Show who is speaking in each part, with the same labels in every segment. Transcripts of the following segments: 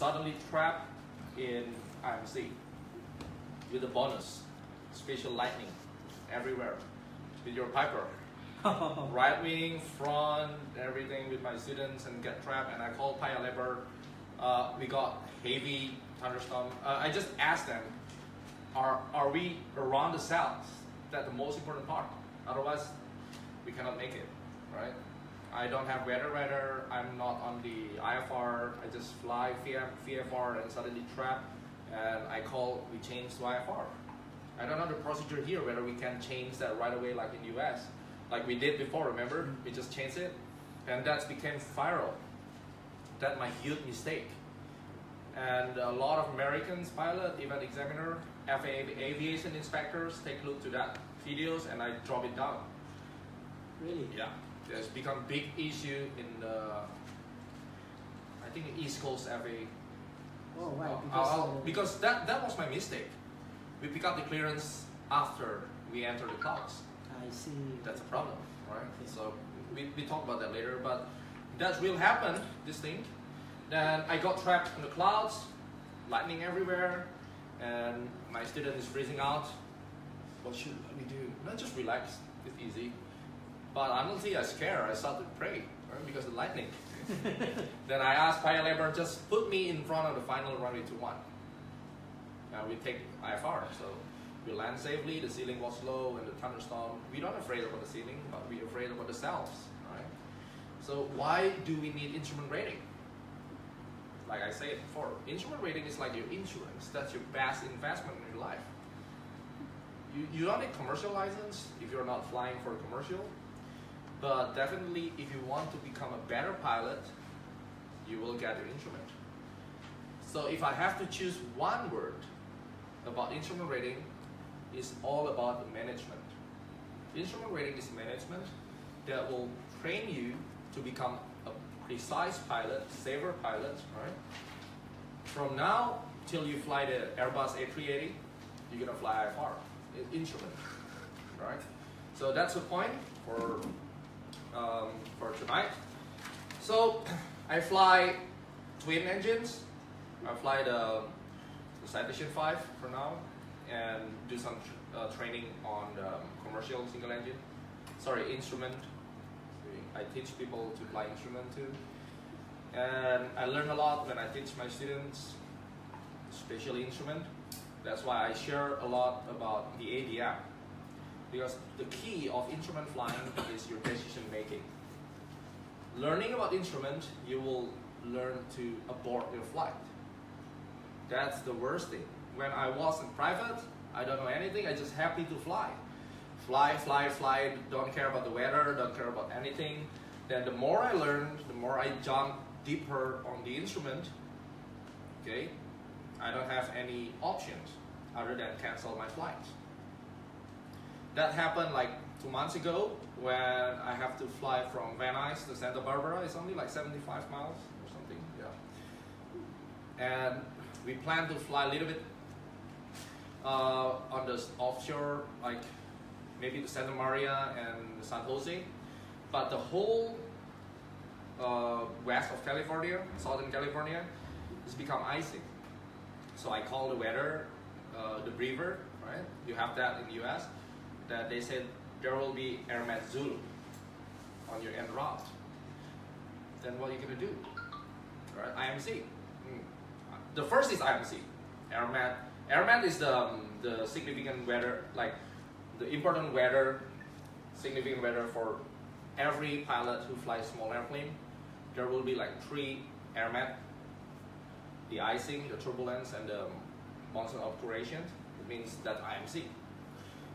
Speaker 1: suddenly trapped in IMC with a bonus, special lightning everywhere with your Piper. right wing, front, everything with my students and get trapped and I called Paya Lebar. Uh, we got heavy thunderstorm. Uh, I just asked them, are, are we around the south? That's the most important part. Otherwise, we cannot make it, right? I don't have weather radar. I'm not on the IFR. I just fly VFR and suddenly trap. And I call, we change to IFR. I don't know the procedure here, whether we can change that right away like in the US. Like we did before, remember? Mm-hmm. We just changed it. And that became viral. That my huge mistake. And a lot of Americans, pilot, even examiner, FAA aviation inspectors take a look to that videos and I drop it down.
Speaker 2: Really?
Speaker 1: Yeah, it's become big issue in the, I think East Coast every.
Speaker 2: Oh, right.
Speaker 1: Uh,
Speaker 2: Because,
Speaker 1: uh,
Speaker 2: uh,
Speaker 1: because that, that was my mistake. We pick up the clearance after we enter the clouds.
Speaker 2: I see.
Speaker 1: That's a problem, right? So we, we talk about that later, but that will happen, this thing. Then I got trapped in the clouds, lightning everywhere, and my student is freezing out. What should we do? Not just relax, it's easy. But honestly, I scared. I started to pray, right? Because of lightning. then I asked Paya Lebar, just put me in front of the final runway 21. Now we take IFR, so we land safely, the ceiling was low and the thunderstorm. We're not afraid about the ceiling, but we're afraid about the cells, right? So why do we need instrument rating? Like I said before, instrument rating is like your insurance. That's your best investment in your life. You, you don't need commercial license if you're not flying for a commercial, but definitely if you want to become a better pilot, you will get your instrument. So if I have to choose one word about instrument rating, it's all about management. Instrument rating is management that will train you to become a precise pilot, safer pilot, right? From now till you fly the Airbus A380, you're gonna fly IFR, instrument, right? So that's the point for um, for tonight. So I fly twin engines. I fly the, the Citation 5 for now and do some tr- uh, training on commercial single engine. Sorry, instrument. I teach people to fly instrument too. And I learn a lot when I teach my students, especially instrument. That's why I share a lot about the ADM. Because the key of instrument flying is your decision making. Learning about instrument, you will learn to abort your flight. That's the worst thing. When I was in private, I don't know anything, I just happy to fly. Fly, fly, fly, don't care about the weather, don't care about anything. Then the more I learn, the more I jump deeper on the instrument, okay, I don't have any options other than cancel my flight. That happened like two months ago when I have to fly from Van Nuys to Santa Barbara. It's only like 75 miles or something, yeah. And we plan to fly a little bit uh, on the offshore, like maybe to Santa Maria and San Jose, but the whole uh, west of California, Southern California, has become icy. So I call the weather uh, the briefer, right? You have that in the US, that they said there will be AIRMET Zulu on your en route. Then what are you gonna do? Right? IMC. Mm. The first is IMC. AIRMET. AIRMET is the, um, the significant weather, like the important weather, significant weather for every pilot who flies small airplane. There will be like three AIRMET. The icing, the turbulence, and the mountain obscuration. It means that IMC.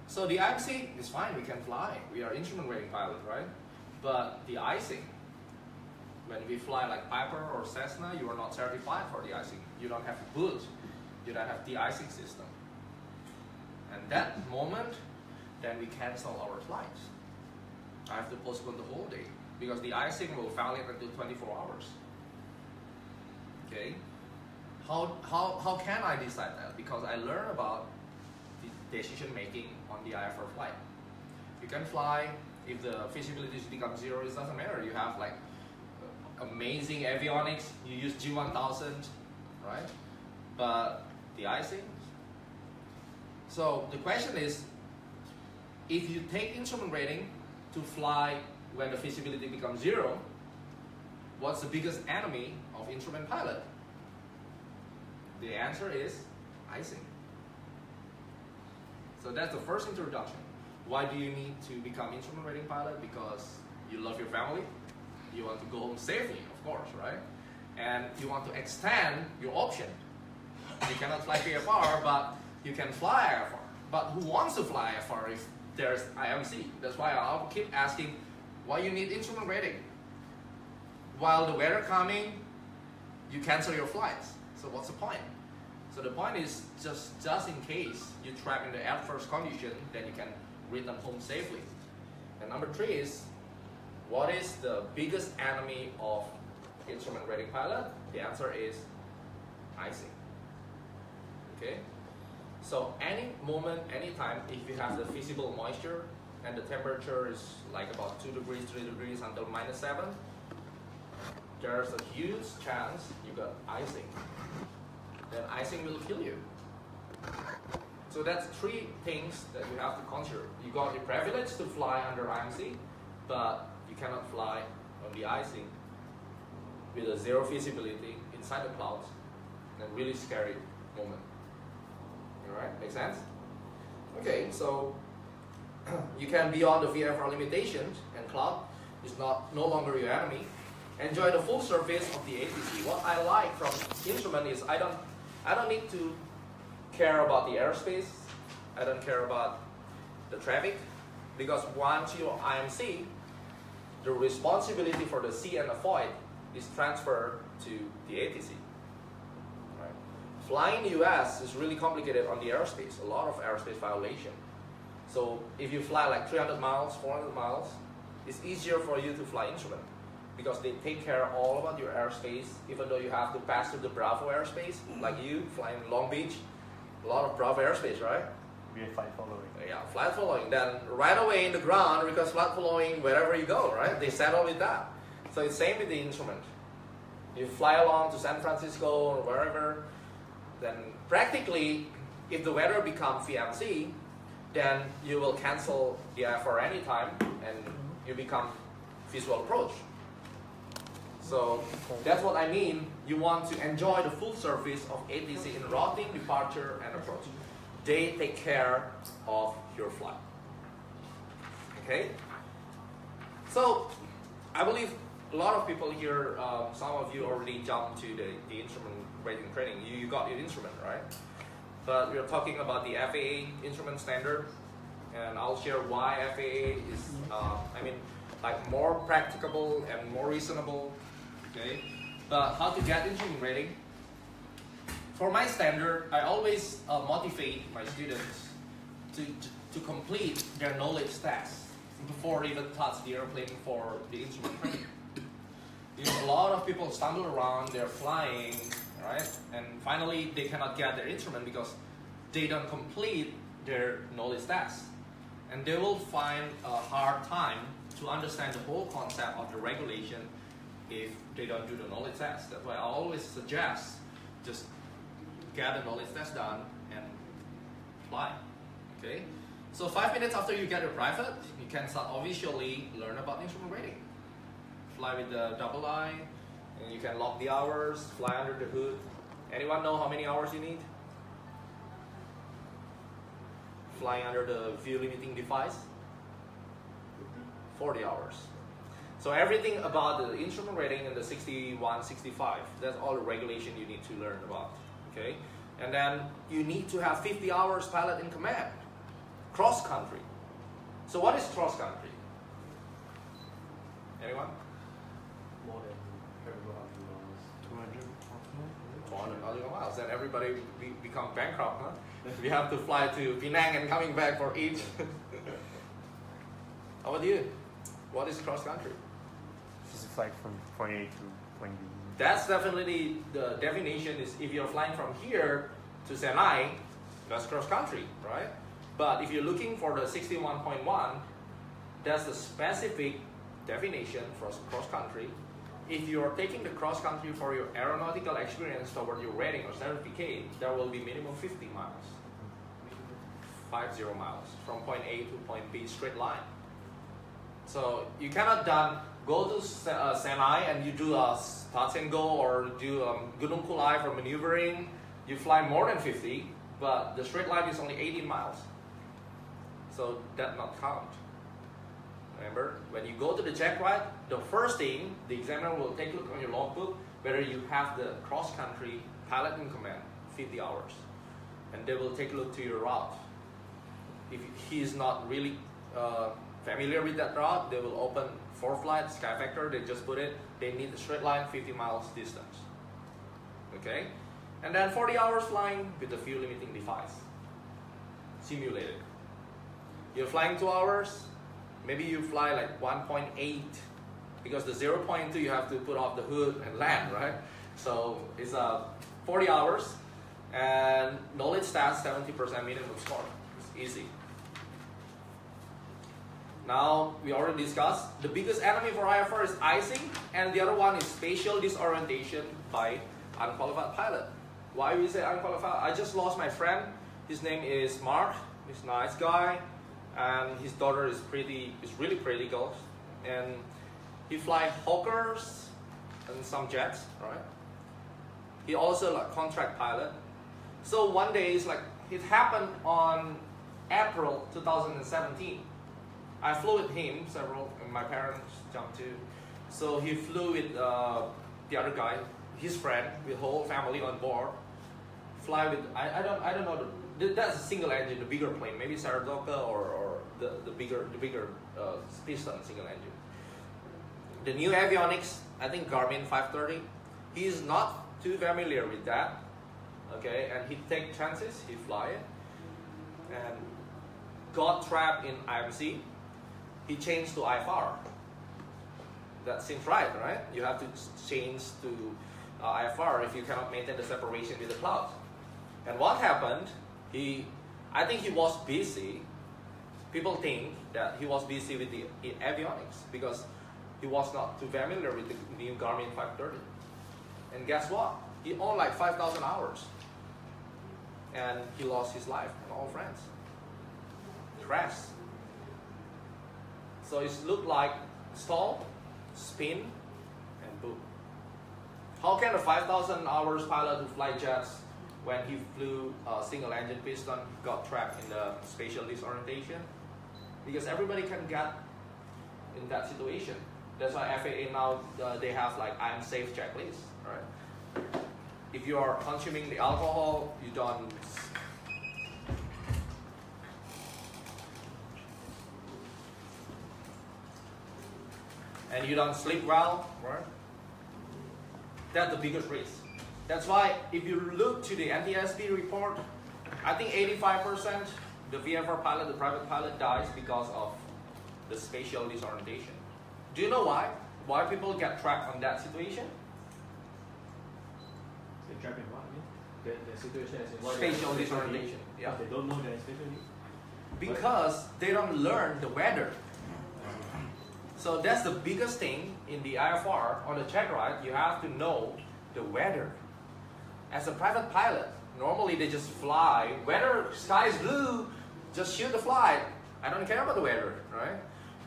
Speaker 1: So the IMC is fine, we can fly. We are instrument rating pilot, right? But the icing, when we fly like Piper or Cessna, you are not certified for the icing. You don't have a boot. You don't have the icing system. And that moment, then we cancel our flights. I have to postpone the whole day because the icing will valid until 24 hours. Okay? How, how, how can I decide that? Because I learn about the decision making on the IFR flight. You can fly, if the feasibility becomes zero, it doesn't matter. You have like amazing avionics, you use G1000, right? But the icing. So the question is, if you take instrument rating to fly when the visibility becomes zero, what's the biggest enemy of instrument pilot? The answer is icing. So that's the first introduction. Why do you need to become instrument rating pilot? Because you love your family, you want to go home safely, of course, right? And you want to extend your option. You cannot fly VFR, but you can fly IFR. But who wants to fly IFR if there's IMC? That's why I'll keep asking why you need instrument rating. While the weather coming, you cancel your flights. So what's the point? So the point is just just in case you trap in the adverse condition, then you can return home safely. And number three is what is the biggest enemy of instrument rating pilot? The answer is icing. Okay? So any moment, any time, if you have the visible moisture and the temperature is like about 2 degrees, 3 degrees until minus 7, there's a huge chance you got icing. Then icing will kill you. So that's three things that you have to consider. You got the privilege to fly under IMC, but you cannot fly on the icing with a zero visibility inside the clouds A really scary moment. Alright, make sense? Okay, so you can beyond the VFR limitations and cloud is not no longer your enemy. Enjoy the full service of the ATC. What I like from instrument is I don't I don't need to care about the airspace. I don't care about the traffic because once you're IMC, the responsibility for the see and avoid is transferred to the ATC. Right. Flying US is really complicated on the airspace, a lot of airspace violation. So if you fly like 300 miles, 400 miles, it's easier for you to fly instrument because they take care all about your airspace, even though you have to pass through the Bravo airspace, mm-hmm. like you flying Long Beach, a lot of Bravo airspace, right?
Speaker 3: We are flight following.
Speaker 1: Yeah, flat following. Then right away in the ground, because flight following wherever you go, right? They settle with that. So it's same with the instrument. You fly along to San Francisco or wherever, then practically, if the weather becomes VMC, then you will cancel the IFR anytime and mm-hmm. you become visual approach. So that's what I mean. You want to enjoy the full service of ATC in routing, departure, and approach. They take care of your flight. Okay? So I believe a lot of people here, um, some of you already jumped to the, the instrument rating training. You, you got your instrument, right? But we're talking about the FAA instrument standard, and I'll share why FAA is, uh, I mean, like more practicable and more reasonable. Okay, but how to get instrument rating? For my standard, I always uh, motivate my students to, to, to complete their knowledge test before even touch the airplane for the instrument training. Because a lot of people stumble around, they're flying, right? And finally, they cannot get their instrument because they don't complete their knowledge test. And they will find a hard time to understand the whole concept of the regulation if they don't do the knowledge test. That's why I always suggest just get the knowledge test done and fly. Okay? So five minutes after you get your private, you can start officially learn about instrument rating. Fly with the double eye, and you can lock the hours, fly under the hood. Anyone know how many hours you need? Flying under the view limiting device? 40 hours. So everything about the instrument rating and the 61, 65, that's all the regulation you need to learn about. Okay? And then you need to have 50 hours pilot in command. Cross country. So what is cross country? Anyone?
Speaker 3: More than 200 miles.
Speaker 1: 200 nautical miles. Then everybody be, become bankrupt, huh? we have to fly to Penang and coming back for each. How about you? What is cross country?
Speaker 3: A flight from point A to point B.
Speaker 1: That's definitely the definition is if you're flying from here to Senai, that's cross country, right? But if you're looking for the 61.1, that's the specific definition for cross country. if you're taking the cross country for your aeronautical experience toward your rating or certificate, there will be minimum 50 miles, 50 miles from point A to point B straight line. So you cannot done go to uh, Senai and you do a touch and go or do um, Gunung Pulai for maneuvering. You fly more than 50, but the straight line is only 18 miles. So that not count. Remember, when you go to the check ride, the first thing the examiner will take a look on your logbook whether you have the cross country pilot in command, 50 hours, and they will take a look to your route. If he is not really uh, familiar with that route, they will open ForeFlight, SkyVector, they just put it, they need a straight line 50 miles distance. Okay? And then 40 hours flying with the view limiting device. Simulated. You're flying two hours, maybe you fly like 1.8 because the 0.2 you have to put off the hood and land, right? So it's uh, 40 hours and knowledge stats 70% minimum score. It's easy. Now, we already discussed, the biggest enemy for IFR is icing, and the other one is spatial disorientation by unqualified pilot. Why we say unqualified? I just lost my friend. His name is Mark. He's a nice guy, and his daughter is pretty, is really pretty girl. And he fly Hawkers and some jets, right? He also like contract pilot. So one day, it's like, it happened on April 2017 I flew with him several, my parents jumped too. So he flew with uh, the other guy, his friend, with whole family on board. Fly with I, I don't I don't know the, that's a single engine, the bigger plane, maybe Saratoga or, or the, the bigger the bigger uh, piston single engine. The new avionics, I think Garmin 530. He's not too familiar with that. Okay, and he take chances, he fly it, and got trapped in IMC he changed to IFR. That seems right, right? You have to change to uh, IFR if you cannot maintain the separation with the cloud. And what happened? He, I think he was busy. People think that he was busy with the avionics because he was not too familiar with the new Garmin 530. And guess what? He owned like 5,000 hours. And he lost his life and all friends. Crashed so it look like stall, spin, and boom. How can a 5,000 hours pilot who fly jets when he flew a single engine piston got trapped in the spatial disorientation? Because everybody can get in that situation. That's why FAA now uh, they have like IMSAFE checklist, right? If you are consuming the alcohol, you don't and you don't sleep well, right? That's the biggest risk. That's why if you look to the NTSB report, I think 85% the VFR pilot, the private pilot dies because of the spatial disorientation. Do you know why? Why people get trapped on that situation?
Speaker 4: They trapped in what? The, the situation is
Speaker 1: in spatial disorientation.
Speaker 4: Yeah. They don't know their spatial
Speaker 1: Because they don't learn the weather. So that's the biggest thing in the IFR on the check ride. You have to know the weather. As a private pilot, normally they just fly. Weather, sky is blue, just shoot the flight. I don't care about the weather, right?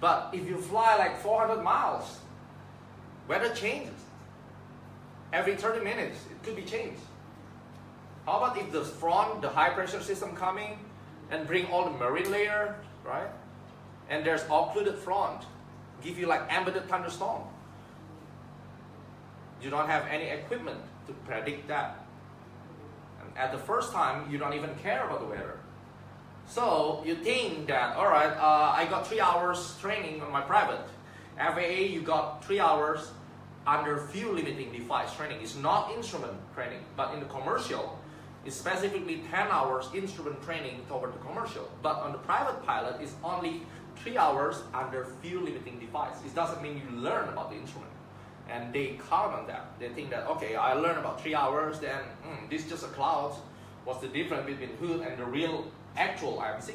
Speaker 1: But if you fly like 400 miles, weather changes. Every 30 minutes, it could be changed. How about if the front, the high pressure system coming and bring all the marine layer, right? And there's occluded front give you like embedded thunderstorm. You don't have any equipment to predict that. And at the first time, you don't even care about the weather. So you think that, all right, uh, I got three hours training on my private. FAA, you got three hours under view limiting device training. It's not instrument training, but in the commercial, it's specifically 10 hours instrument training toward the commercial. But on the private pilot, it's only three hours under view limiting device. It doesn't mean you learn about the instrument. And they count on that. They think that, okay, I learned about three hours, then mm, this is just a cloud. What's the difference between hood and the real actual IMC?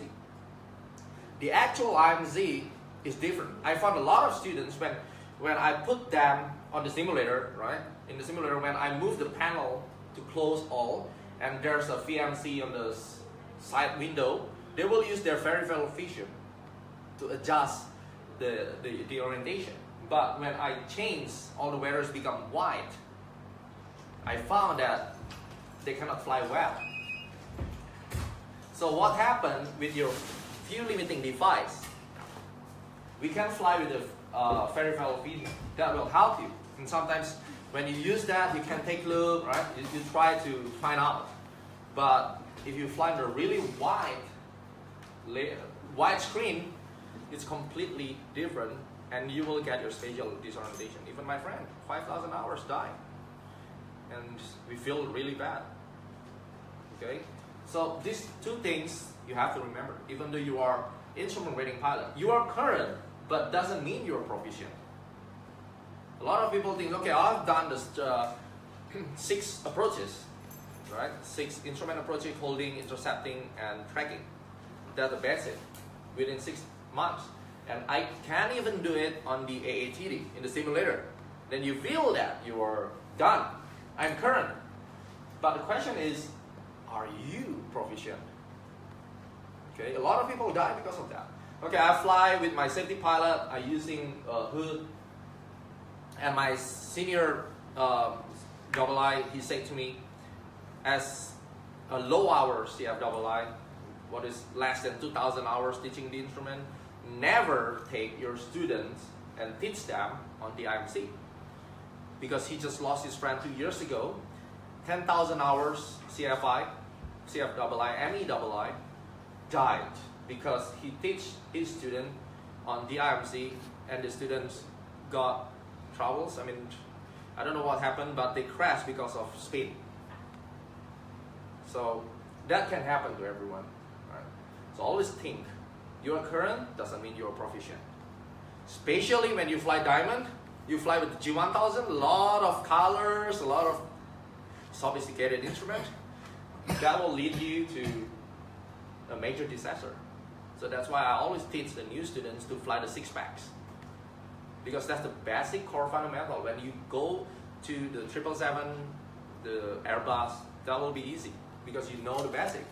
Speaker 1: The actual IMC is different. I found a lot of students when when I put them on the simulator, right? In the simulator, when I move the panel to close all, and there's a VMC on the side window, they will use their peripheral vision to adjust the, the, the orientation. But when I change, all the weathers become white, I found that they cannot fly well. So what happened with your view limiting device? We can fly with a uh, peripheral vision. That will help you. And sometimes when you use that, you can take a look, right? You, you try to find out. But if you fly under really wide, wide screen, it's completely different, and you will get your spatial disorientation. Even my friend, 5,000 hours died, and we feel really bad. Okay, so these two things you have to remember. Even though you are instrument rating pilot, you are current, but doesn't mean you're proficient. A lot of people think, okay, I've done this uh, six approaches, right? Six instrument approaches, holding, intercepting, and tracking. That's the basic within six months. And I can't even do it on the AATD in the simulator. Then you feel that you are done. I'm current. But the question is, are you proficient? Okay, a lot of people die because of that. Okay, I fly with my safety pilot. I'm using a hood, and my senior um, double I, he said to me, as a low hour CF double I, what is less than 2,000 hours teaching the instrument, never take your students and teach them on the IMC. Because he just lost his friend two years ago, 10,000 hours CFI, CF double I, ME double I, died because he teach his student on the IMC and the students got troubles. I mean, I don't know what happened, but they crashed because of speed. So that can happen to everyone. Right? So always think, you're current doesn't mean you're proficient. Especially when you fly diamond, you fly with the G1000, a lot of colors, a lot of sophisticated instrument. That will lead you to a major disaster. So that's why I always teach the new students to fly the six packs. Because that's the basic core fundamental. When you go to the 777, the Airbus, that will be easy because you know the basic.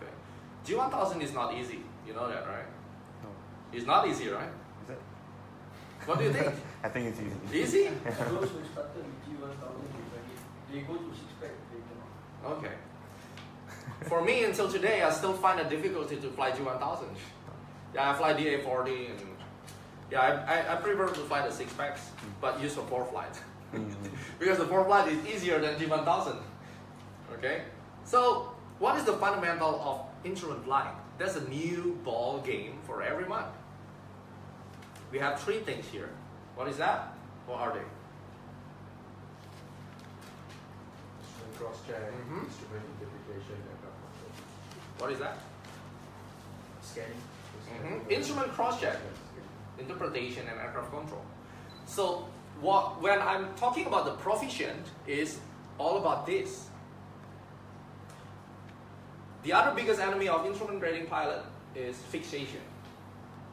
Speaker 1: Okay. G1000 is not easy. You know that, right?
Speaker 3: No.
Speaker 1: It's not easy, right?
Speaker 3: Is that?
Speaker 1: What do you think?
Speaker 3: I think it's easy.
Speaker 1: easy?
Speaker 2: Those who started with G1000 they they go to six pack, they cannot.
Speaker 1: Okay. For me, until today, I still find a difficulty to fly G1000. Yeah, I fly DA40 and yeah, I, I, I prefer to fly the six packs, but use for ForeFlight.
Speaker 3: Mhm.
Speaker 1: because the ForeFlight is easier than G1000. Okay? So, what is the fundamental of instrument flying? That's a new ball game for everyone. We have three things here. What is that? What are they?
Speaker 4: Instrument cross check,
Speaker 1: Mhm.
Speaker 4: instrument interpretation, aircraft control.
Speaker 1: What is that?
Speaker 4: Scanning.
Speaker 1: Mhm. Instrument cross check. interpretation and aircraft control. So what, when I'm talking about the proficient is all about this. The other biggest enemy of instrument grading pilot is fixation.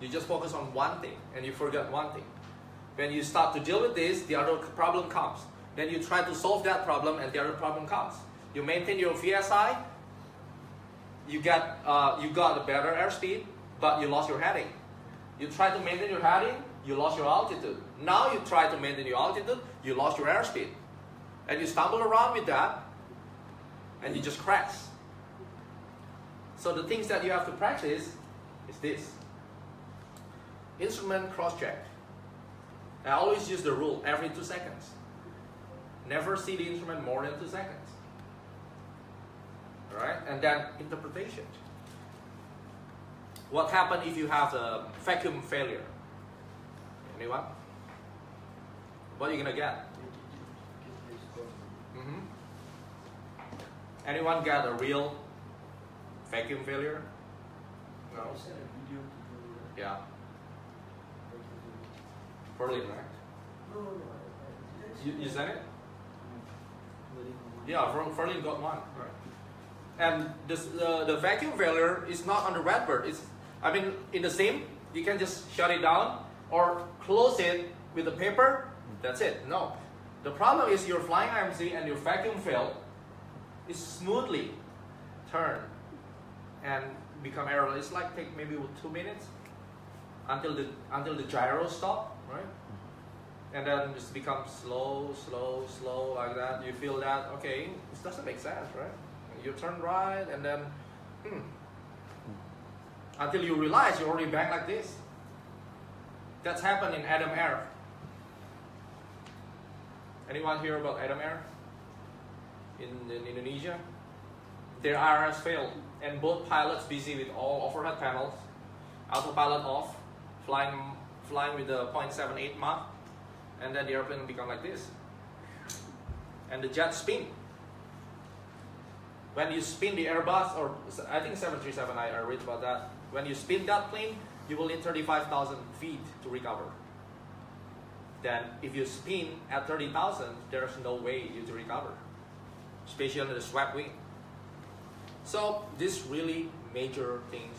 Speaker 1: You just focus on one thing and you forget one thing. When you start to deal with this, the other problem comes. Then you try to solve that problem and the other problem comes. You maintain your VSI, you get uh, you got a better airspeed, but you lost your heading. You try to maintain your heading, you lost your altitude. Now you try to maintain your altitude, you lost your airspeed. And you stumble around with that, and you just crash. So the things that you have to practice is this. Instrument cross-check. I always use the rule every two seconds. Never see the instrument more than two seconds. Alright? And then interpretation. What happens if you have a vacuum failure? Anyone? What are you gonna get? hmm Anyone get a real vacuum failure? No.
Speaker 2: I sent a video to
Speaker 1: Yeah. Berlin, right?
Speaker 2: No, no, I- I-
Speaker 1: You, you sent it? Yeah, Ferlin got one. Right. And this, the, the vacuum failure is not on the Redbird. It's, I mean, in the same, you can just shut it down or close it with the paper, that's it. No. The problem is you're flying IMC and your vacuum fail is smoothly turn and become aero. It's like take maybe two minutes until the until the gyro stop, right? And then just becomes slow, slow, slow like that. You feel that okay, this doesn't make sense, right? You turn right and then hmm, until you realize you're already back like this. That's happened in Adam Air. Anyone hear about Adam Air in, in Indonesia? Their IRS failed, and both pilots busy with all overhead panels, autopilot off, flying flying with the 0.78 Mach, and then the airplane become like this, and the jet spin. When you spin the Airbus, or I think 737, I, I read about that. When you spin that plane, you will need 35,000 feet to recover. Then, if you spin at 30,000, there's no way you to recover, especially on the swept wing. So, these really major things,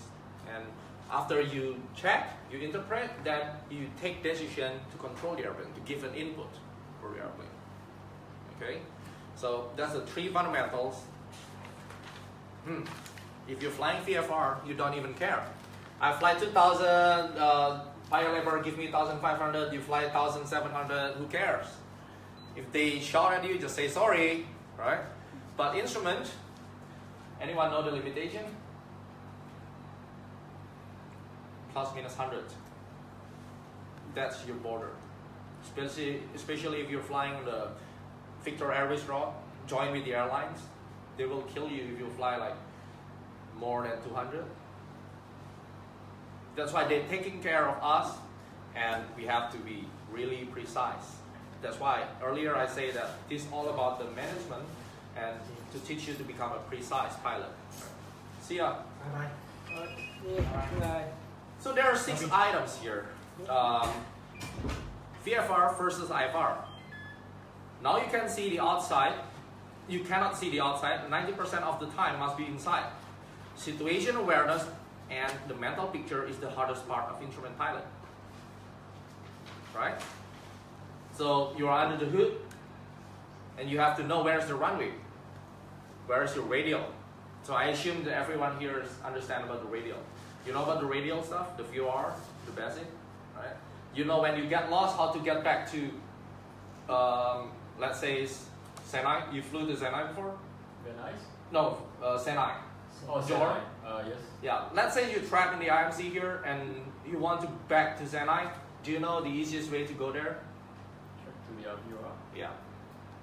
Speaker 1: and after you check, you interpret, then you take decision to control the airplane, to give an input for the airplane. Okay, so that's the three fundamentals. Hmm. If you're flying VFR, you don't even care. I fly 2,000, uh, Paya Lebar give me 1,500, you fly 1,700, who cares? If they shout at you, just say sorry, right? But instrument, anyone know the limitation? Plus minus 100. That's your border. Especially, especially if you're flying the Victor Airways route, join with the airlines, they will kill you if you fly like more than 200. That's why they're taking care of us and we have to be really precise. That's why earlier I say that this is all about the management and to teach you to become a precise pilot. See ya. Bye bye. So there are six items here. Um, VFR versus IFR. Now you can see the outside. You cannot see the outside. 90% of the time must be inside. Situation awareness and the mental picture is the hardest part of instrument pilot. Right? So you are under the hood and you have to know where's the runway. Where is your radial? So I assume that everyone here is understand about the radial. You know about the radial stuff, the VOR, the basic, right? You know when you get lost, how to get back to, um, let's say, Senai. You flew to Senai before?
Speaker 4: Very nice.
Speaker 1: No, uh, Senai.
Speaker 4: Oh? Senai. Uh, yes.
Speaker 1: Yeah, let's say you're trapped in the IMC here and you want to back to Senai. Do you know the easiest way to go there?
Speaker 4: Check to the LVR.
Speaker 1: Yeah.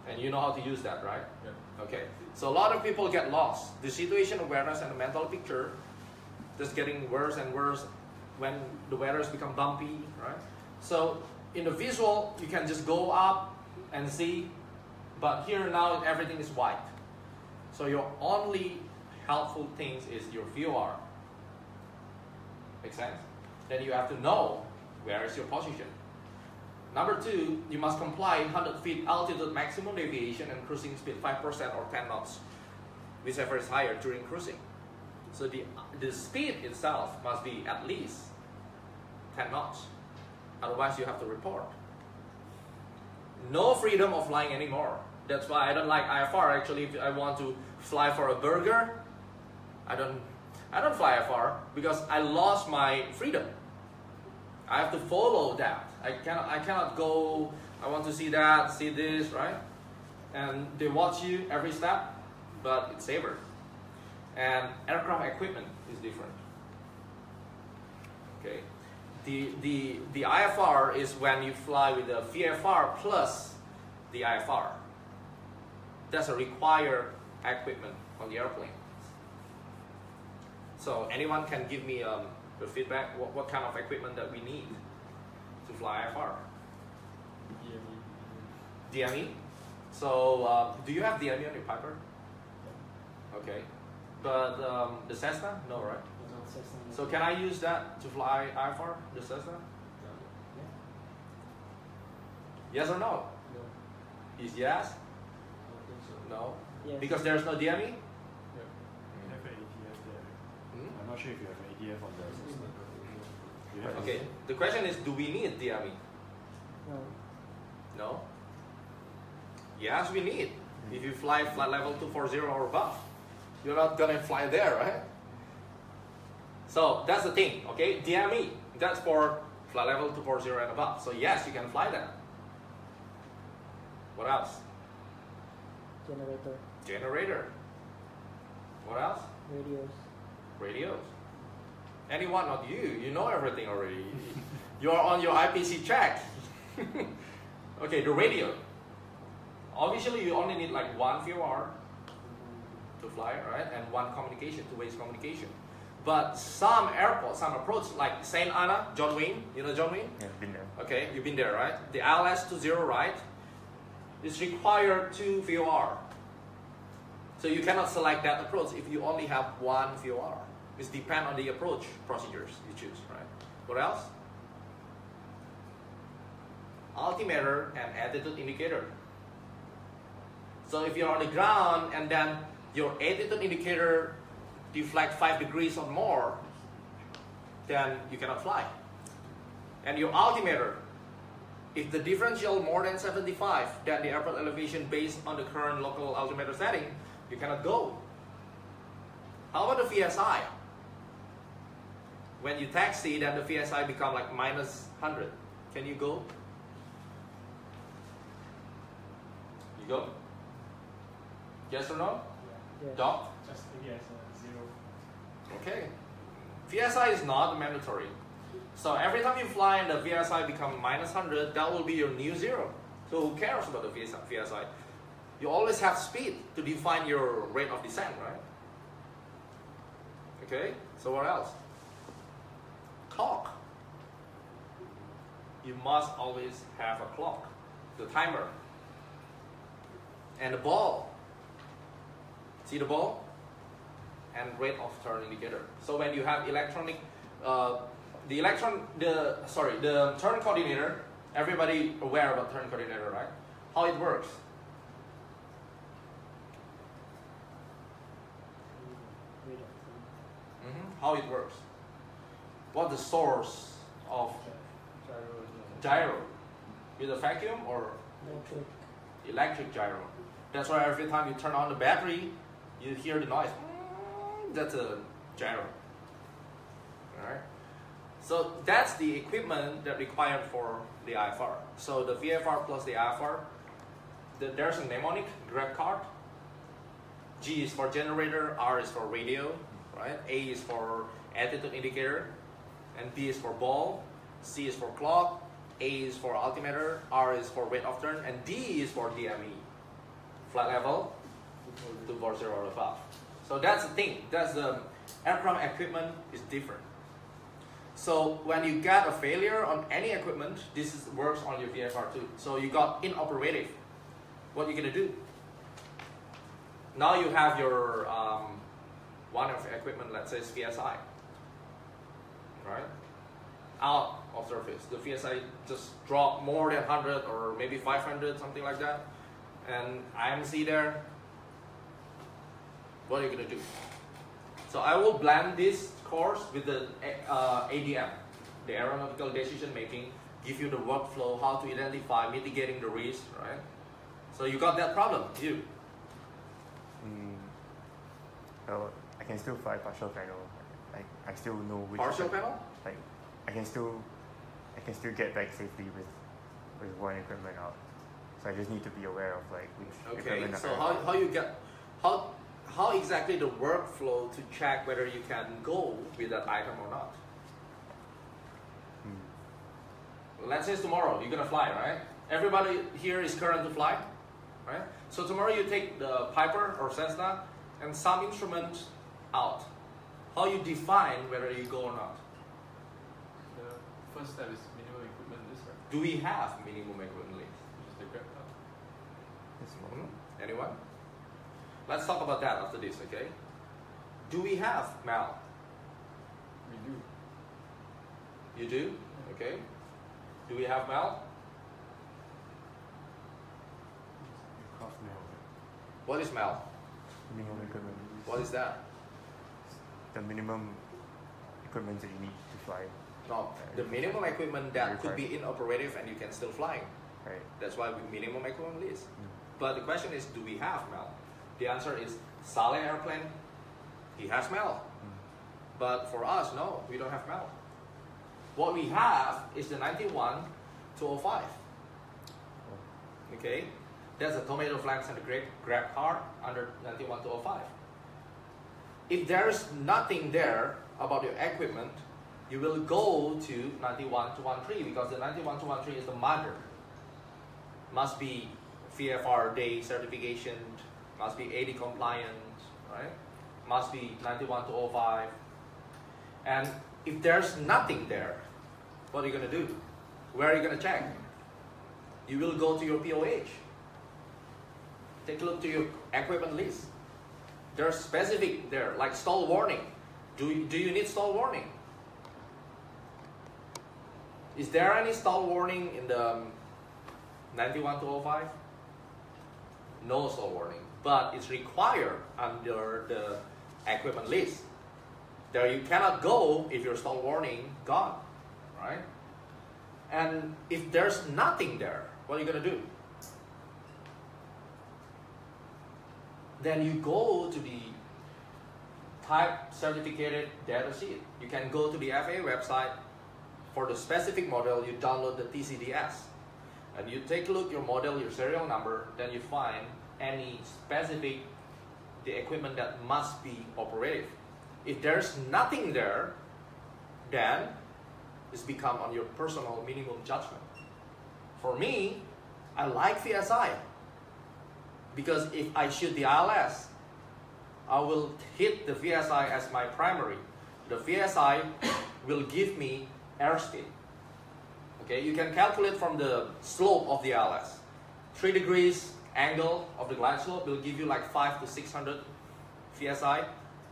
Speaker 1: And you know how to use that, right?
Speaker 4: Yeah.
Speaker 1: Okay. So a lot of people get lost. The situation awareness and the mental picture just getting worse and worse when the weathers become bumpy, right? So in the visual, you can just go up and see, but here now everything is white. So your only helpful things is your VOR. Make sense? Then you have to know where is your position. Number two, you must comply 100 feet altitude maximum deviation and cruising speed 5% or 10 knots, whichever is higher during cruising. So the, the speed itself must be at least 10 knots. Otherwise, you have to report. No freedom of flying anymore. That's why I don't like IFR. Actually, if I want to fly for a burger, I don't, I don't fly IFR because I lost my freedom. I have to follow that. I cannot, I cannot go. I want to see that, see this, right? And they watch you every step, but it's safer. And aircraft equipment is different. Okay, the the the IFR is when you fly with the VFR plus the IFR. That's a required equipment on the airplane. So anyone can give me um, the feedback. What, what kind of equipment that we need to fly IFR? DME. So uh, do you have DME on your Piper? Okay, but um, the Cessna, no, right? So can I use that to fly IFR, the Cessna? Yes or no? Is yes? No?
Speaker 2: Yes.
Speaker 1: Because there's no DME?
Speaker 3: You have an ATF there.
Speaker 1: Hmm?
Speaker 3: I'm not sure if you have an ATF on the system. You
Speaker 1: Okay, the question is do we need DME?
Speaker 5: No.
Speaker 1: No? Yes, we need. If you fly flight level 240 or above, you're not gonna fly there, right? So that's the thing, okay? DME, that's for flight level 240 and above. So yes, you can fly that. What else?
Speaker 5: Generator.
Speaker 1: Generator. What else?
Speaker 5: Radios.
Speaker 1: Radios. Anyone, not you. You know everything already. You're on your IPC track. okay, the radio. Obviously, you only need like one VOR to fly, right? And one communication, two-ways communication. But some airports, some approach, like Santa Ana, John Wayne. You know John Wayne?
Speaker 3: Yeah, been there.
Speaker 1: Okay, you've been there, right? The ILS to zero, right? It's required two VOR. So you cannot select that approach if you only have one VOR. It depends on the approach procedures you choose, right? What else? Altimeter and attitude indicator. So if you're on the ground and then your attitude indicator deflect five degrees or more, then you cannot fly. And your altimeter, if the differential more than 75, then the airport elevation based on the current local altimeter setting, you cannot go. How about the VSI? When you taxi, then the VSI become like minus 100. Can you go? You go? Yes or no?
Speaker 5: Yes.
Speaker 1: Doc?
Speaker 6: Just yes, zero.
Speaker 1: Okay. VSI is not mandatory. So every time you fly and the VSI become minus 100, that will be your new zero. So who cares about the VSI? VSI? You always have speed to define your rate of descent, right? Okay, so what else? Clock. You must always have a clock, the timer, and the ball. See the ball? and rate of turn indicator. So when you have electronic, uh, the electron, the sorry, the turn coordinator. Everybody aware about turn coordinator, right? How it works?
Speaker 5: Radar.
Speaker 1: hmm How it works? What the source of
Speaker 4: Gyro is.
Speaker 1: With a vacuum or
Speaker 5: Electric.
Speaker 1: electric gyro? That's why every time you turn on the battery, you hear the noise. Mm, That's a gyro. Alright? So that's the equipment that required for the IFR. So the VFR plus the IFR, the, there's a mnemonic, grab card. G is for generator, R is for radio, right? A is for attitude indicator, and B is for ball, C is for clock, A is for altimeter, R is for rate of turn, and D is for DME, flight level, 240 or above. So that's the thing. That's the aircraft equipment is different. So when you get a failure on any equipment, this is, works on your VFR too. So you got inoperative. What are you gonna do? Now you have your um, one of equipment, let's say it's VSI, right? Out of surface. The VSI just drop more than 100 or maybe 500, something like that. And IMC there, what are you gonna do? So I will blend this course with the uh, ADM, the aeronautical decision making, give you the workflow, how to identify, mitigating the risk, right? So you got that problem, you.
Speaker 3: Mm, well, I can still fly partial panel. Like I still know which
Speaker 1: Partial panel?
Speaker 3: like I can still I can still get back safely with with one equipment out. So I just need to be aware of like which
Speaker 1: Okay,
Speaker 3: equipment
Speaker 1: so how, how you get, how, how exactly the workflow to check whether you can go with that item or not?
Speaker 3: Hmm.
Speaker 1: Let's say tomorrow, you're gonna fly, right? Everybody here is current to fly, right? So tomorrow you take the Piper or Cessna and some instrument out. How you define whether you go or not?
Speaker 4: The first step is minimum equipment list, right?
Speaker 1: Do we have minimum equipment list?
Speaker 4: Just the grab card.
Speaker 3: This one.
Speaker 1: Anyone? Let's talk about that after this, okay? Do we have MEL?
Speaker 4: We do.
Speaker 1: You do? Okay. Do we have MEL? What is MEL?
Speaker 3: Minimum equipment. list.
Speaker 1: What is that?
Speaker 3: The minimum equipment that you need to fly.
Speaker 1: No, the minimum equipment that could be inoperative and you can still fly.
Speaker 3: Right.
Speaker 1: That's why we minimum equipment list.
Speaker 3: Mm.
Speaker 1: But the question is, do we have MEL? The answer is Saleh airplane, he has MEL. But for us, no, we don't have MEL. What we have is the 91 205. Okay, that's a tomato flames and a grape grab car under 91 205. If there's nothing there about your equipment, you will go to 91 213 because the 91 213 is the mother. Must be VFR day certification, must be 80 compliant, right? Must be 91 205. And if there's nothing there, what are you going to do? Where are you going to check? You will go to your POH. Take a look to your equipment list. There's specific there, like stall warning. Do you, do you need stall warning? Is there any stall warning in the um, 91205? No stall warning, but it's required under the equipment list. There you cannot go if your stall warning gone, right? And if there's nothing there, what are you gonna do? Then you go to the type certificated data sheet. You can go to the FAA website for the specific model, you download the TCDS. And you take a look your model, your serial number, then you find any specific the equipment that must be operative. If there's nothing there, then it's become on your personal minimum judgment. For me, I like VSI because if I shoot the ILS, I will hit the VSI as my primary. The VSI will give me airspeed. Okay, you can calculate from the slope of the ILS. Three degrees angle of the glide slope will give you like five to 600 VSI.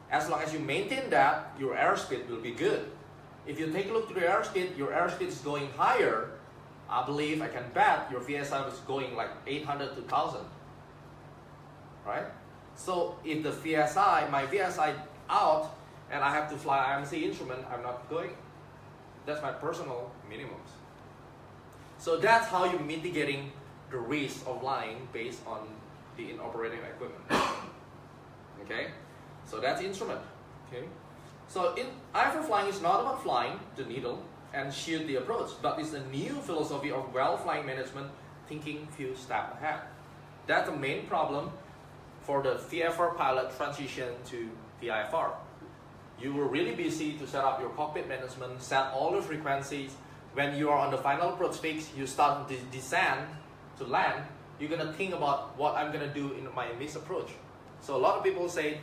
Speaker 1: As long as you maintain that, your airspeed will be good. If you take a look to the airspeed, your airspeed is going higher. I believe I can bet your VSI is going like 800 to 1000. Right? So if the VSI, my VSI out, and I have to fly IMC instrument, I'm not going. That's my personal minimums. So that's how you're mitigating the risk of flying based on the inoperative equipment. okay? So that's instrument. Okay? So in IFR flying is not about flying the needle and shoot the approach, but it's a new philosophy of well flying management, thinking few steps ahead. That's the main problem for the VFR pilot transition to VIFR. You were really busy to set up your cockpit management, set all the frequencies. When you are on the final approach fix, you start to descend to land, you're gonna think about what I'm gonna do in my approach. So a lot of people say,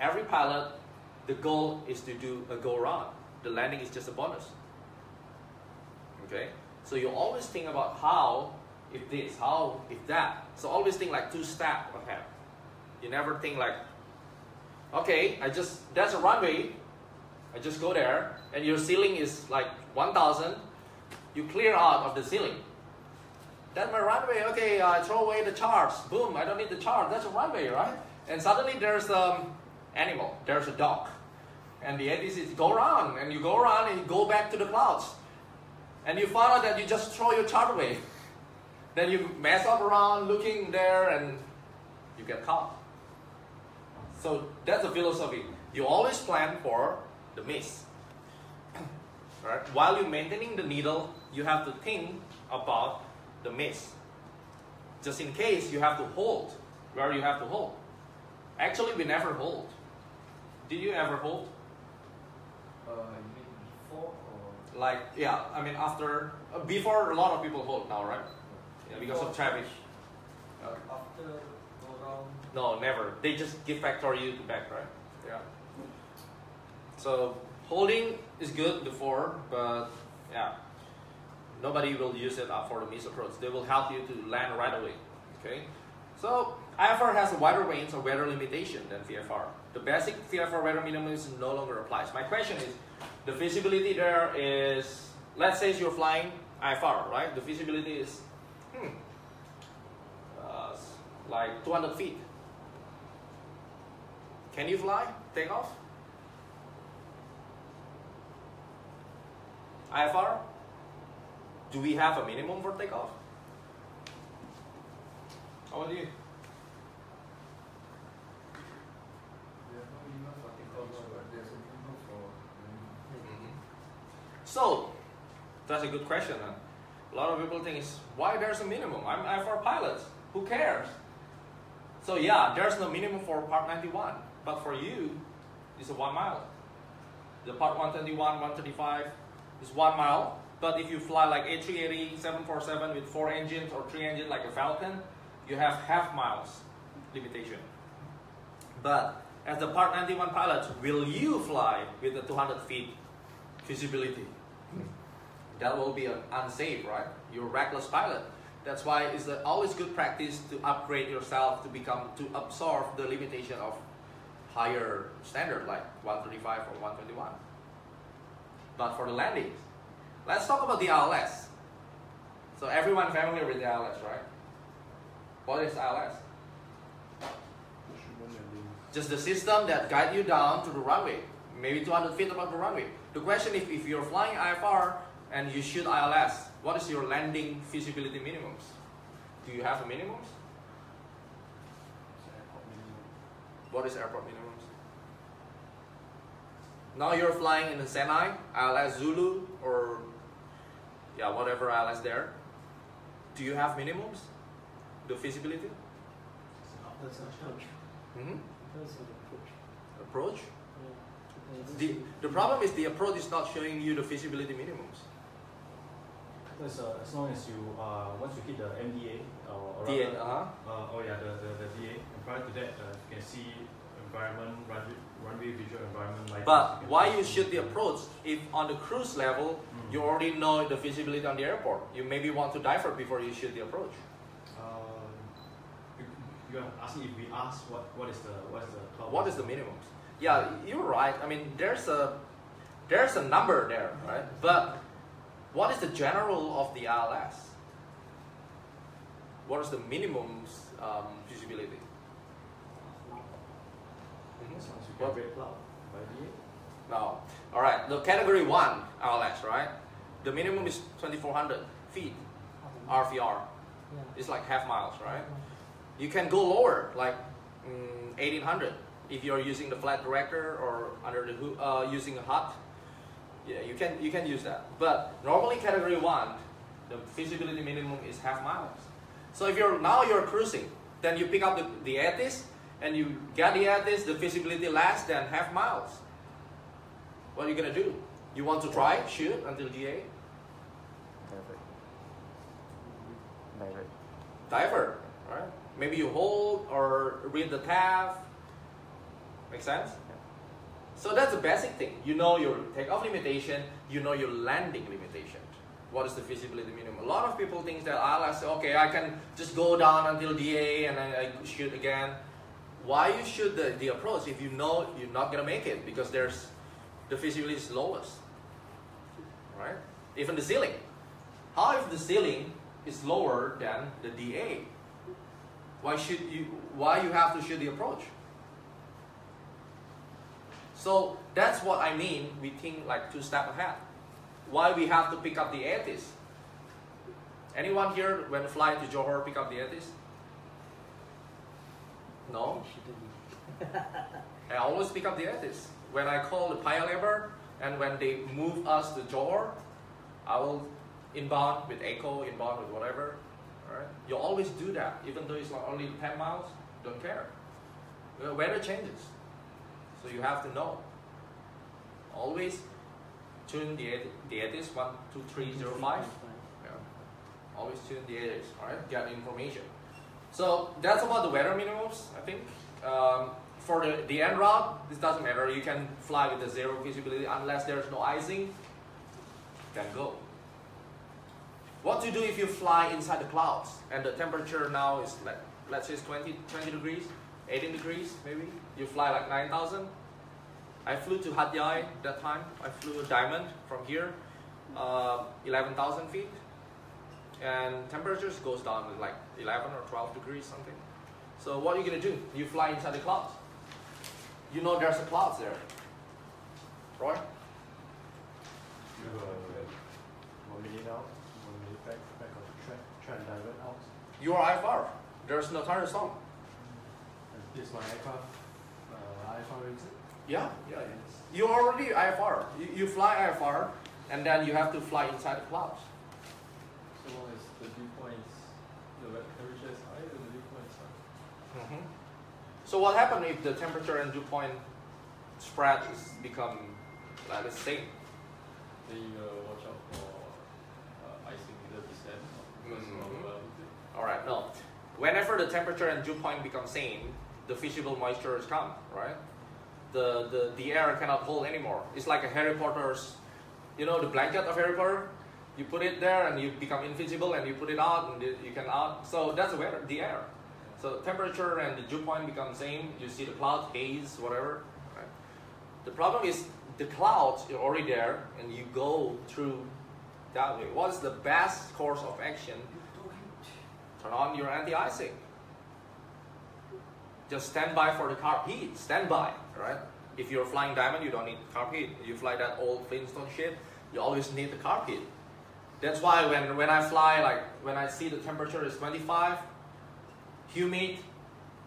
Speaker 1: every pilot, the goal is to do a go round. The landing is just a bonus. Okay? So you always think about how, if this, how, if that. So always think like two steps ahead. You never think like, okay, I just, that's a runway, I just go there, and your ceiling is like 1,000, you clear out of the ceiling. That's my runway, okay, I throw away the charts, boom, I don't need the chart, that's a runway, right? And suddenly there's um animal, there's a dog. And the ATC is go around, and you go around and you go back to the clouds. And you find out that you just throw your chart away. Then you mess up around looking there and you get caught. So that's the philosophy. You always plan for the miss. right? While you're maintaining the needle, you have to think about the miss. Just in case you have to hold where you have to hold. Actually, we never hold. Did you ever hold?
Speaker 2: Uh, you mean before or
Speaker 1: Like, yeah, I mean, after, uh, before a lot of people hold now, right? Yeah, because of traffic.
Speaker 2: uh, after go round?
Speaker 1: No, never. They just give you to back, right? Yeah. So holding is good before, but yeah, nobody will use it uh, for the miss approach. They will help you to land right away. Okay. So IFR has a wider range of weather limitation than VFR. The basic VFR weather minimum is no longer applies. My question is, the visibility there is, let's say you're flying IFR, right? The visibility is, hmm, uh, like 200 feet. Can you fly? Take off? IFR? Do we have a minimum for takeoff? How about you? So, that's a good question. Huh? A lot of people think is why there's a minimum. I'm IFR pilot. Who cares? So yeah, there's no minimum for Part 91, but for you, it's a one mile. The Part 121, 135 is one mile. But if you fly like A380, 747 with four engines or three engines like a Falcon, you have half miles limitation. But as the Part 91 pilot, will you fly with the 200 feet visibility? That will be un- unsafe, right? You're a reckless pilot. That's why it's always good practice to upgrade yourself to become to absorb the limitation of higher standard like 135 or 121. But for the landings, let's talk about the ILS. So everyone familiar with the ILS, right? What is ILS? Just the system that guide you down to the runway, maybe 200 feet above the runway. The question is, if you're flying IFR and you shoot ILS, what is your landing feasibility minimums? Do you have a minimums? What is airport minimums? Now you're flying in the Senai, ILS Zulu, or yeah, whatever ILS there. Do you have minimums? The feasibility?
Speaker 5: That's an approach.
Speaker 1: hmm
Speaker 5: That's an approach.
Speaker 1: Approach?
Speaker 5: Yeah.
Speaker 1: The, the problem is the approach is not showing you the feasibility minimums.
Speaker 7: Because uh, as long as you uh, once you hit the MDA or, or rather,
Speaker 1: uh-huh.
Speaker 7: uh, oh yeah the, the, the DA and prior to that uh, you can see environment runway, runway visual environment lighting.
Speaker 1: But
Speaker 7: can
Speaker 1: why you shoot the approach if on the cruise level
Speaker 7: Mm.
Speaker 1: you already know the visibility on the airport? You maybe want to divert before you shoot the approach.
Speaker 7: Uh, you, you are asking if we ask what, what is the what is the cloud
Speaker 1: What is the minimums? Yeah, you're right. I mean, there's a there's a number there, right? But what is the general of the ILS? What is the minimum um, feasibility? Mhm.
Speaker 7: As long as you
Speaker 1: What-
Speaker 7: get cloud.
Speaker 1: No. All right. The category one ILS, right? The minimum is 2,400 feet RVR.
Speaker 5: Yeah.
Speaker 1: It's like half miles, right? You can go lower, like mm, 1,800, if you're using the flight director or under the uh, using a HUD. Yeah, you can you can use that. But normally category one, the visibility minimum is half miles. So if you're now you're cruising, then you pick up the, the ATIS and you get the ATIS, the visibility less than half miles. What are you gonna do? You want to try shoot until GA?
Speaker 3: Divert. Divert.
Speaker 1: Divert, right? Maybe you hold or read the tab. Make sense? So that's the basic thing. You know your takeoff limitation, you know your landing limitation. What is the visibility minimum? A lot of people think that ah, I'll say, okay, I can just go down until DA and then I shoot again. Why you shoot the, the approach if you know you're not gonna make it because there's the visibility is lowest. Right? Even the ceiling. How if the ceiling is lower than the DA? Why should you why you have to shoot the approach? So that's what I mean. We think like two step ahead. Why we have to pick up the ATIS? Anyone here when flying to Johor pick up the ATIS? No. I always pick up the ATIS. When I call the Paya Lebar and when they move us to Johor, I will inbound with Echo, inbound with whatever. Alright? You always do that, even though it's like only 10 miles, don't care. The weather changes. So you have to know. Always tune the, the ATIS 12305. Yeah. Always tune the ATIS, alright? Get information. So that's about the weather minimums, I think. Um, for the, the en route, this doesn't matter. You can fly with a zero visibility unless there's no icing. Then go. What to do if you fly inside the clouds and the temperature now is like, let's say it's 20, 20 degrees, 18 degrees maybe. You fly like 9,000. I flew to Hat Yai that time. I flew a diamond from here, uh, 11,000 feet. And temperatures goes down to like 11 or 12 degrees something. So what are you gonna do? You fly inside the clouds. You know there's a clouds there. right?
Speaker 7: You have a one minute out, one minute back, back on track, try and divert out.
Speaker 1: You are IFR. There's no thunderstorm.
Speaker 7: And this is my aircraft, uh, IFR exit.
Speaker 1: Yeah, yeah, yeah. You already IFR. You, you fly IFR, and then you have to fly inside the clouds.
Speaker 4: So long as the dew point is, the temperature is high, then the dew point is high.
Speaker 1: Mm-hmm. So what happens if the temperature and dew point spread is become like the same?
Speaker 4: Then you gotta watch out for uh, icing either descent or because of low altitude.
Speaker 1: All right, no. Whenever the temperature and dew point become same, the visible moisture is come, right? The, the, the air cannot hold anymore. It's like a Harry Potter's, you know, the blanket of Harry Potter. You put it there and you become invisible, and you put it out and you you can out. So that's where the air. So temperature and the dew point become same. You see the cloud, haze, whatever. Right? The problem is the clouds are already there, and you go through that way. What is the best course of action? Turn on your anti-icing. Just stand by for the carb heat. Stand by, right? If you're flying diamond, you don't need carb heat. You fly that old Flintstone ship, you always need the carb heat. That's why when, when I fly, like when I see the temperature is 25, humid,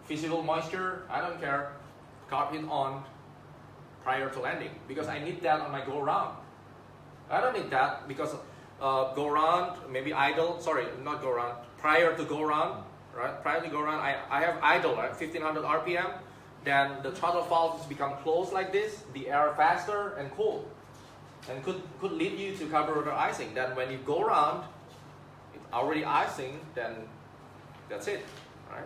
Speaker 1: visible moisture, I don't care. Carb heat on prior to landing because I need that on my go round. I don't need that because uh, go round, maybe idle, sorry, not go round, prior to go round, right? Prior to go around, I, I have idle at 1500 RPM, then the throttle valves become closed like this, the air faster and cool, and could, could lead you to carburetor icing. Then when you go around, it's already icing, then that's it, right?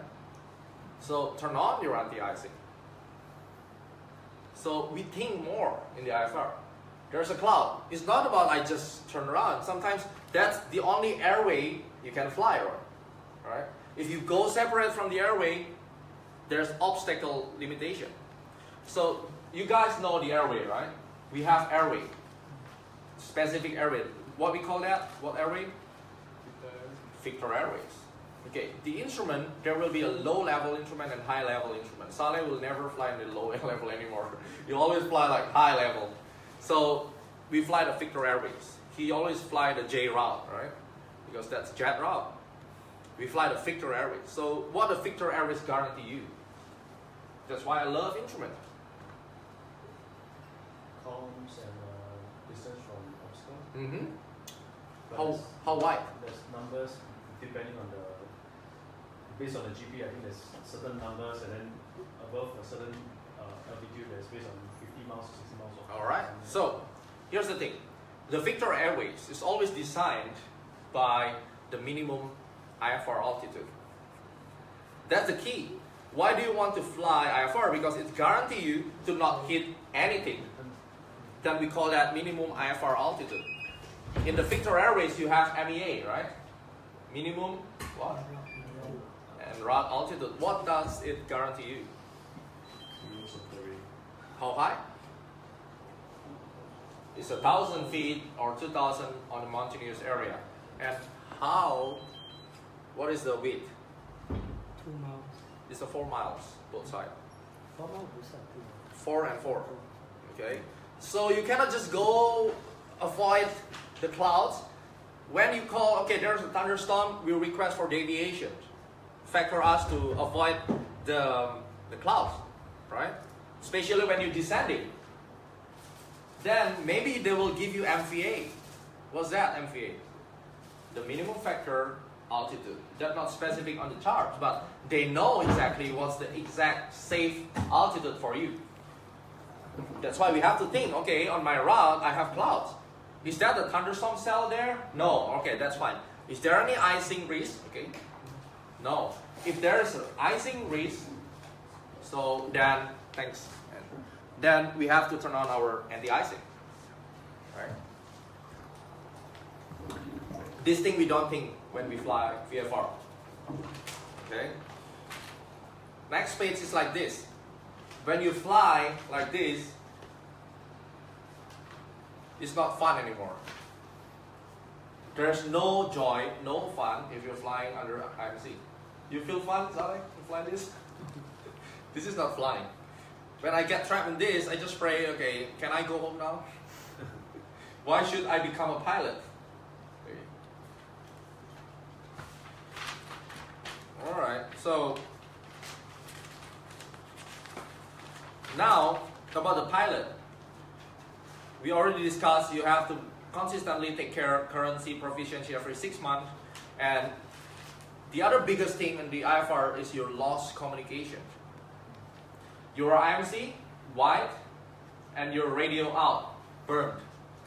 Speaker 1: So turn on your anti-icing. So we think more in the IFR. There's a cloud. It's not about I just turn around. Sometimes that's the only airway you can fly on. Right? If you go separate from the airway, there's obstacle limitation. So you guys know the airway, right? We have airway. Specific airway. What we call that? What airway? Victor Airways. Okay, the instrument, there will be a low level instrument and high level instrument. Saleh will never fly in the low level anymore. You always fly like high level. So we fly the Victor Airways. He always fly the J route, right? Because that's jet route. We fly the Victor Airways. So what the Victor Airways guarantee you? That's why I love instrument.
Speaker 7: Columns and uh, distance from obstacle.
Speaker 1: Mm-hmm. How, how wide?
Speaker 7: There's numbers depending on the based on the GP. I think there's certain numbers, and then above a certain uh, altitude, there's based on 50 miles, 60 miles. Of
Speaker 1: All right. So here's the thing: the Victor Airways is always designed by the minimum IFR altitude. That's the key. Why do you want to fly IFR? Because it guarantees you to not hit anything. Then we call that minimum IFR altitude. In the Victor Airways, you have MEA, right? Minimum what? En route altitude. What does it guarantee you? How high? It's a thousand feet or two thousand on a mountainous area. And how? What is the width?
Speaker 5: Two miles.
Speaker 1: It's a four miles both side.
Speaker 5: Four miles both side.
Speaker 1: Four and four. Okay. So you cannot just go avoid the clouds. When you call, okay, there's a thunderstorm, we request for deviation. Vector us to avoid the, the clouds, right? Especially when you're descending. Then maybe they will give you MVA. What's that MVA? The minimum vector altitude. They're not specific on the chart, but they know exactly what's the exact safe altitude for you. That's why we have to think, okay, on my route, I have clouds. Is that a thunderstorm cell there? No. Okay, that's fine. Is there any icing risk? Okay. No. If there is an icing risk, so then, thanks. Then we have to turn on our anti-icing. Right? This thing we don't think when we fly VFR. Okay? Next page is like this. When you fly like this, it's not fun anymore. There's no joy, no fun if you're flying under IMC. You feel fun, Saleh, to fly this? this is not flying. When I get trapped in this, I just pray, okay, can I go home now? Why should I become a pilot? All right. So now about the pilot. We already discussed you have to consistently take care of currency proficiency every six months, and the other biggest thing in the IFR is your lost communication. Your IMC white, and your radio out, burned.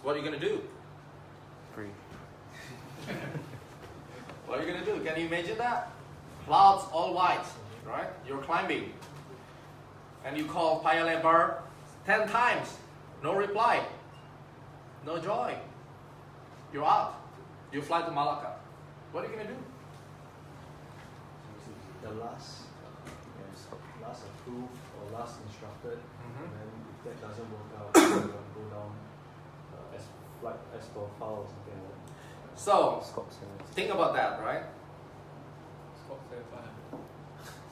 Speaker 1: What are you gonna do?
Speaker 3: Free.
Speaker 1: What are you gonna do? Can you imagine that? Clouds all white, right? You're climbing. And you call Paya Lebar 10 times. No reply. No joy. You're out. You fly to Malacca. What are you gonna do?
Speaker 7: The last, yes, last approved or last instructed, and then if that doesn't work out, you're gonna go down uh, as flight as per file or something like that.
Speaker 1: So, think about that, right?
Speaker 4: Scott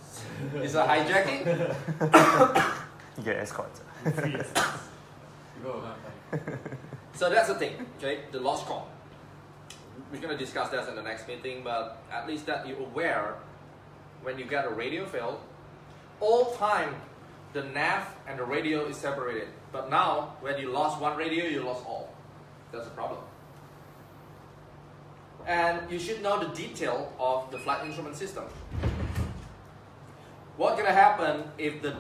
Speaker 4: says
Speaker 1: It's a hijacking.
Speaker 3: You get escorts.
Speaker 6: Free access.
Speaker 4: You go have like
Speaker 1: So that's the thing, okay? The lost call. We're gonna discuss that in the next meeting, but at least that you're aware when you get a radio fail, all time the nav and the radio is separated. But now when you lost one radio, you lost all. That's a problem. And you should know the detail of the flight instrument system. What's gonna happen if the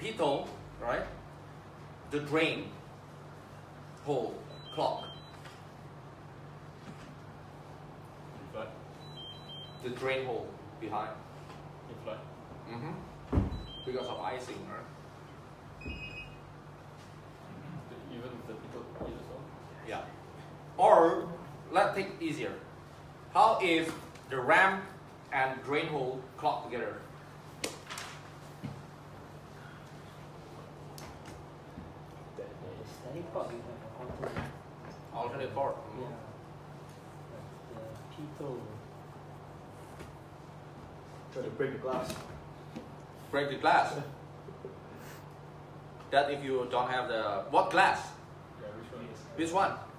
Speaker 1: pitot, right? The drain hole clock,
Speaker 4: in flight.
Speaker 1: the drain hole behind.
Speaker 4: In flight.
Speaker 1: Mm-hmm. Because of icing, right?
Speaker 4: Even the as.
Speaker 1: Yeah. Or let's take it easier. How if the ramp and drain hole clock together?
Speaker 5: The static part you alternate.
Speaker 1: Alternate port.
Speaker 5: Yeah. Like the pitot.
Speaker 7: Try to break the glass.
Speaker 1: Break the glass. that if you don't have the what glass?
Speaker 4: Yeah, which one?
Speaker 1: Which one?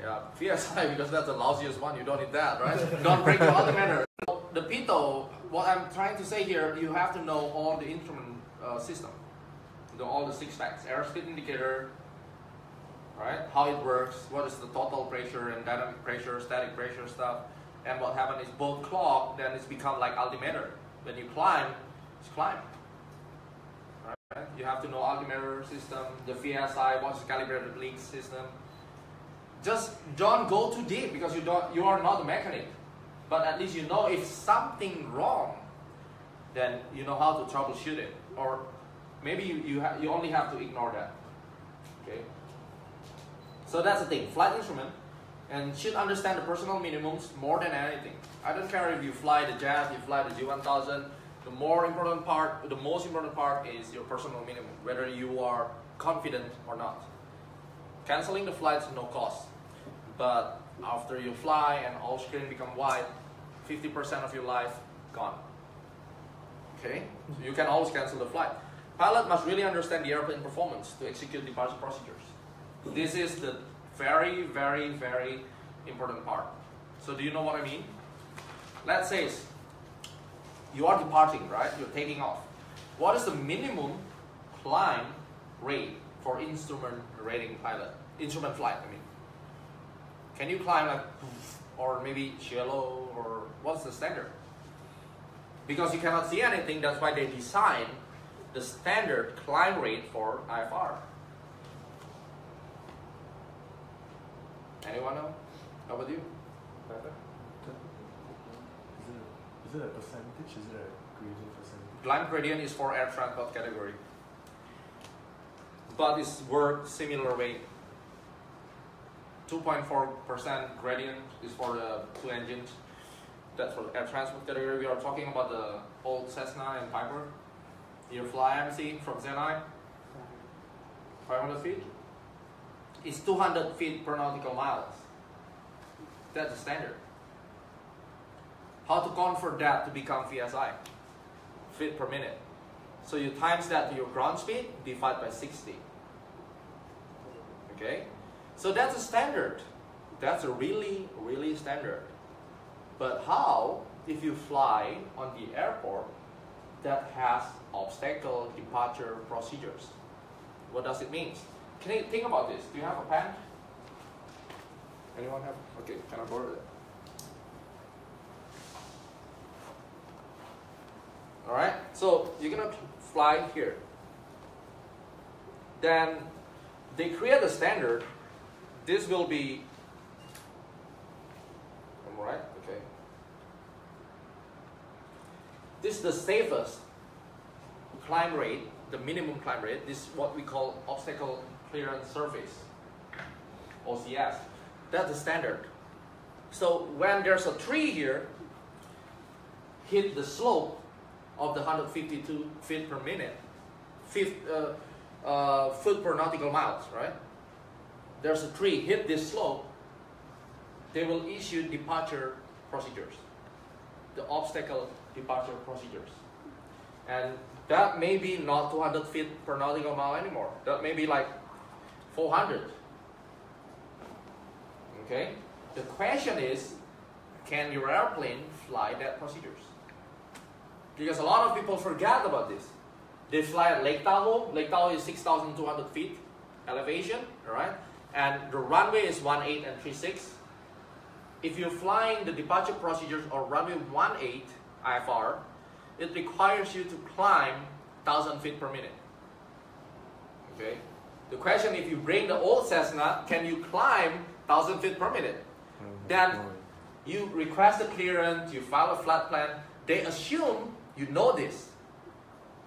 Speaker 1: Yeah, VSI because that's the lousiest one. You don't need that, right? don't break your alternator. The pitot. What I'm trying to say here, you have to know all the instrument uh, system, all the six facts: airspeed indicator, right? How it works, what is the total pressure and dynamic pressure, static pressure stuff, and what happened is both clock, then it's become like altimeter. When you climb, it's climb. Right? You have to know altimeter system, the VSI, what's the calibrated link system. Just don't go too deep because you don't you are not a mechanic. But at least you know if something wrong, then you know how to troubleshoot it. Or maybe you, you, you only have to ignore that. Okay? So that's the thing. Flight instrument and should understand the personal minimums more than anything. I don't care if you fly the jet, you fly the G1000. The more important part, the most important part is your personal minimum, whether you are confident or not. Canceling the flights no cost, but after you fly and all screen become white, 50% of your life gone. Okay, so you can always cancel the flight. Pilot must really understand the airplane performance to execute departure procedures. This is the very, very, very important part. So do you know what I mean? Let's say you are departing, right? You're taking off. What is the minimum climb rate for instrument rating pilot? Instrument flight, I mean. Can you climb like, or maybe shallow, or what's the standard? Because you cannot see anything, that's why they design the standard climb rate for IFR. Anyone know? How about you? Pepper?
Speaker 4: Is it a percentage? Is it a gradient percentage?
Speaker 1: Climb gradient is for air transport category. But it's work similar way. 2.4% gradient is for the two engines. That's for the air transport category. We are talking about the old Cessna and Piper. You fly MC from Senai, 500 feet. It's 200 feet per nautical miles. That's the standard. How to convert that to become VSI? Feet per minute. So you times that to your ground speed, divide by 60. Okay? So that's a standard. That's a really, really standard. But how if you fly on the airport that has obstacle departure procedures. What does it mean? Can you think about this? Do you have a pen? Anyone have? Okay, can I borrow it? All right. So you're gonna fly here. Then they create a standard. This will be. Am I right? Okay. This is the safest climb rate, the minimum climb rate. This is what we call obstacle clearance surface, OCS. That's the standard. So when there's a tree here, hit the slope of the 152 feet per minute, feet, uh, uh, foot per nautical miles, right? There's a tree, hit this slope, they will issue departure procedures, the obstacle departure procedures. And that may be not 200 feet per nautical mile anymore. That may be like 400. Okay? The question is, can your airplane fly that procedures? Because a lot of people forget about this. They fly at Lake Tahoe. Lake Tahoe is 6,200 feet elevation, all right? And the runway is 18 and 36. If you're flying the departure procedures or runway 18 IFR, it requires you to climb 1,000 feet per minute. Okay? The question, if you bring the old Cessna, can you climb 1,000 feet per minute? Mm-hmm. Then you request a clearance, you file a flight plan, they assume you know this.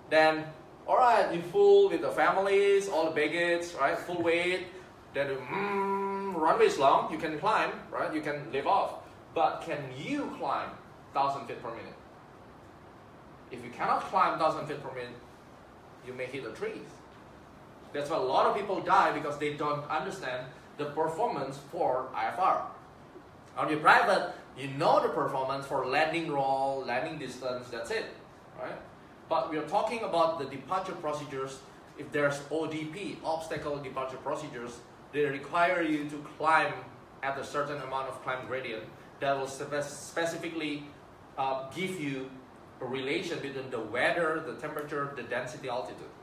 Speaker 1: Then, all right, you full with the families, all the baggage, right, full weight. Then, mm, runway is long, you can climb, right, you can live off. But can you climb 1,000 feet per minute? If you cannot climb 1,000 feet per minute, you may hit the trees. That's why a lot of people die because they don't understand the performance for IFR. On your private, you know the performance for landing roll, landing distance, that's it, right? But we are talking about the departure procedures. If there's ODP, obstacle departure procedures, they require you to climb at a certain amount of climb gradient that will spe- specifically uh, give you a relation between the weather, the temperature, the density, altitude.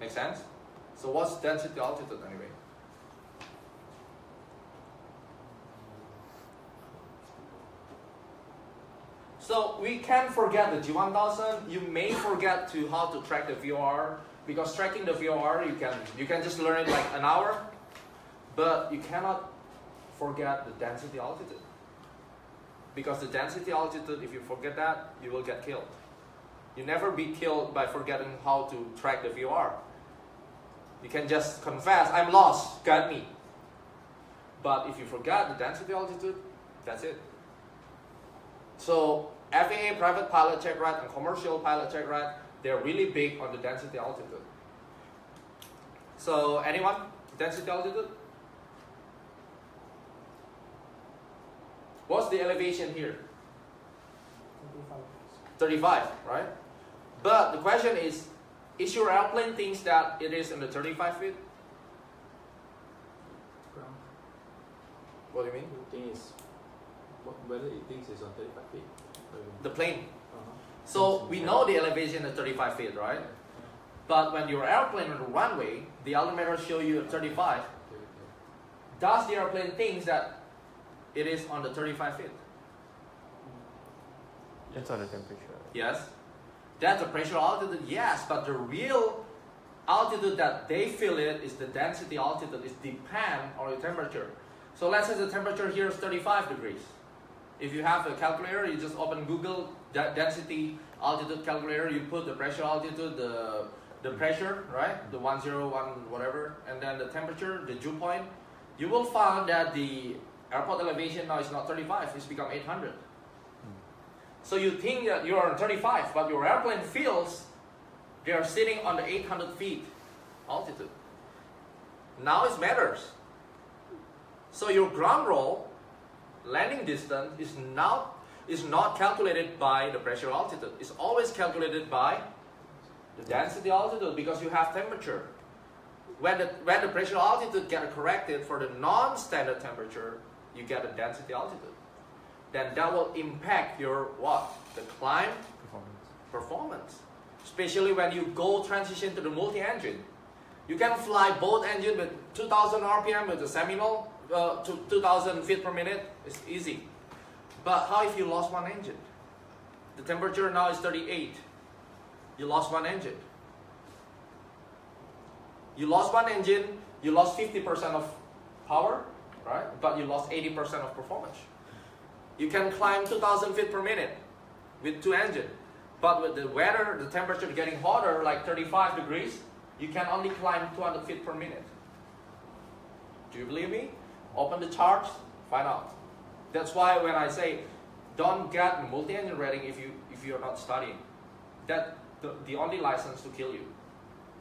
Speaker 1: Make sense? So what's density altitude anyway? So we can forget the G1000. You may forget to how to track the VOR because tracking the VOR you can you can just learn it like an hour, but you cannot forget the density altitude. Because the density altitude, if you forget that, you will get killed. You never be killed by forgetting how to track the VOR. You can just confess, I'm lost, got me. But if you forget the density altitude, that's it. So FAA private pilot check ride and commercial pilot check ride, they're really big on the density altitude. So anyone? Density altitude? What's the elevation here? 35, right? But the question is, is your airplane thinks that it is in the 35 feet? What do you mean?
Speaker 7: The thing is, whether it thinks it's on 35 feet.
Speaker 1: The plane. So we know the elevation is 35 feet, right? But when your airplane on the runway, the altimeter show you 35.
Speaker 7: Okay, okay.
Speaker 1: Does the airplane thinks that it is on the 35 feet?
Speaker 3: It's on the temperature.
Speaker 1: Yes. That's the pressure altitude, yes, but the real altitude that they feel it is the density altitude. It depends on your temperature. So let's say the temperature here is 35 degrees. If you have a calculator, you just open Google density altitude calculator. You put the pressure altitude, the the mm. pressure, right, the 101 whatever, and then the temperature, the dew point. You will find that the airport elevation now is not 35; it's become 800. Mm. So you think that you're on 35, but your airplane feels they are sitting on the 800 feet altitude. Now it matters. So your ground roll landing distance is now is not calculated by the pressure altitude. It's always calculated by the density altitude because you have temperature. When the when the pressure altitude get corrected for the non-standard temperature, you get a density altitude. then that will impact your what? The climb
Speaker 3: Performance.
Speaker 1: performance. Especially when you go transition to the multi-engine. You can fly both engine with 2000 RPM with the Seminole, uh, to 2000 feet per minute. It's easy. But how if you lost one engine? The temperature now is 38. You lost one engine. You lost one engine, you lost 50% of power, right? But you lost 80% of performance. You can climb 2000 feet per minute with two engines. But with the weather, the temperature getting hotter, like 35 degrees, you can only climb 200 feet per minute. Do you believe me? Open the charts, find out. That's why when I say don't get multi-engine rating if you if you're not studying. That the, the only license to kill you.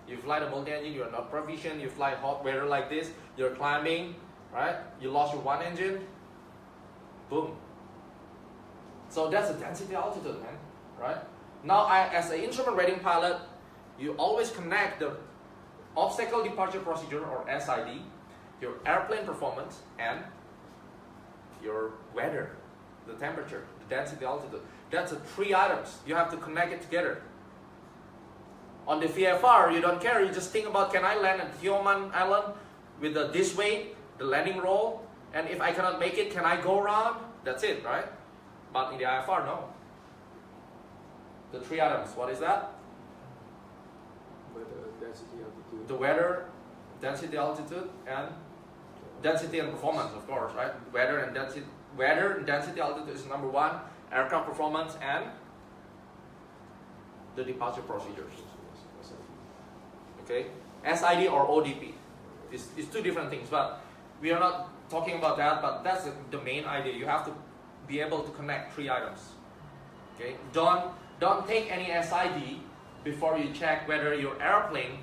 Speaker 1: You fly the multi-engine, you're not proficient, you fly hot weather like this, you're climbing, right? You lost your one engine, boom. So that's the density altitude, man, right? Now, I, as an instrument rating pilot, you always connect the obstacle departure procedure or SID, your airplane performance, and your weather, the temperature, the density the altitude. That's the three items. You have to connect it together. On the VFR, you don't care. You just think about can I land at Tioman Island with the, this weight, the landing roll, and if I cannot make it, can I go around? That's it, right? But in the IFR, no. The three items. What is that?
Speaker 7: Weather, density, altitude.
Speaker 1: The weather, density, altitude, and density and performance, of course, right? Weather and density, weather and density, altitude is number one. Aircraft performance and the departure procedures. Okay, SID or ODP. It's, it's two different things, but we are not talking about that. But that's the, main idea. You have to be able to connect three items. Okay, don't don't take any SID before you check whether your airplane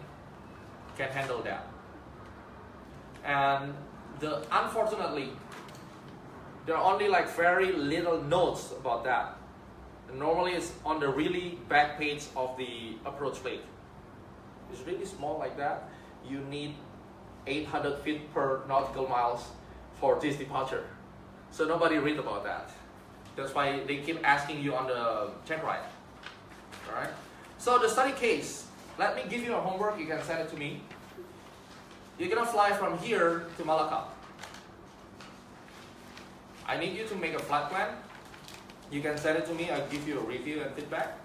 Speaker 1: can handle that. And the unfortunately, there are only like very little notes about that. And normally it's on the really back page of the approach plate. It's really small like that. You need 800 feet per nautical miles for this departure. So nobody read about that. That's why they keep asking you on the check ride. Alright? So the study case, let me give you a homework, you can send it to me. You're gonna fly from here to Malacca. I need you to make a flight plan. You can send it to me, I'll give you a review and feedback.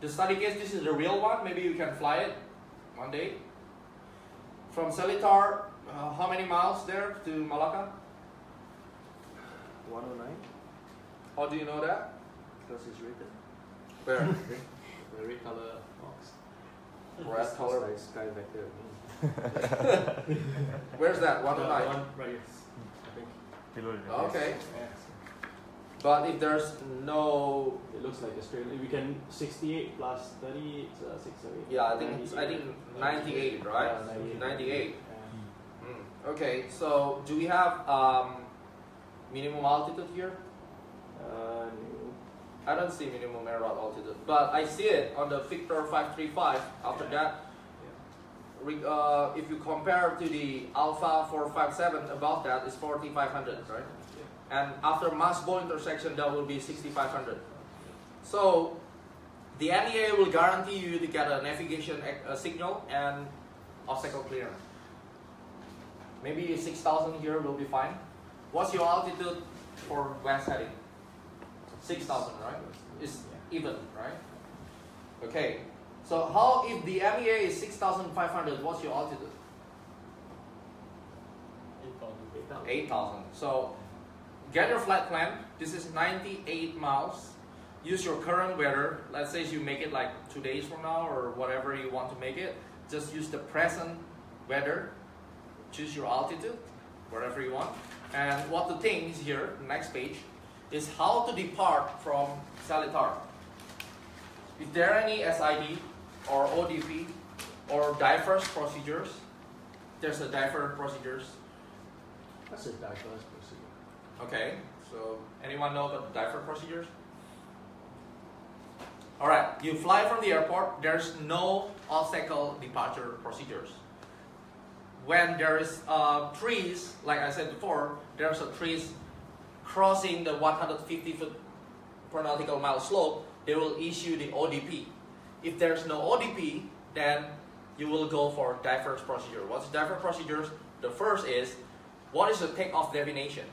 Speaker 1: The study case, this is the real one, maybe you can fly it one day. From Seletar, uh, how many miles there to Malacca?
Speaker 7: 109?
Speaker 1: How do you know that?
Speaker 7: Because it's written.
Speaker 1: Where?
Speaker 7: The red color box.
Speaker 1: Red color.
Speaker 7: SkyVector.
Speaker 1: Where's that?
Speaker 6: The
Speaker 1: 109.
Speaker 6: one right here.
Speaker 7: I think
Speaker 3: Below the
Speaker 1: Okay.
Speaker 6: Yeah.
Speaker 1: But if there's no
Speaker 7: it looks like Australia. We can 68 plus 30, it's uh, 6 or 8.
Speaker 1: Yeah, I think it's, I think 98, right?
Speaker 7: Yeah, 98.
Speaker 1: 98.
Speaker 7: Yeah.
Speaker 1: Mm. Okay, so do we have um, minimum altitude here?
Speaker 7: Uh,
Speaker 1: I don't see minimum air altitude, but I see it on the Victor 535. After that, re- uh, if you compare to the Alpha 457, above that is 4500, right? And after mass Masbo intersection, that will be 6500. So the MEA will guarantee you to get a navigation ac- uh, signal and obstacle clearance. Maybe 6000 here will be fine. What's your altitude for west heading? 6000, right? It's even, right? Okay. So how if the MEA is 6500, what's your altitude?
Speaker 6: 8,000.
Speaker 1: 8000. So get your flight plan. This is 98 miles. Use your current weather. Let's say you make it like two days from now or whatever you want to make it. Just use the present weather. Choose your altitude, wherever you want. And what the thing is here, next page, is how to depart from Seletar. Is there any SID or ODP or diverse procedures? There's a diverse procedures.
Speaker 7: That's a diverse procedure.
Speaker 1: Okay, so anyone know about the diverse procedures? All right, you fly from the airport. There's no obstacle departure procedures. When there is uh, trees, like I said before, there's a trees crossing the 150 foot per nautical mile slope, they will issue the ODP. If there's no ODP, then you will go for diverse procedure. What's diverse procedures? The first is, what is the takeoff definition?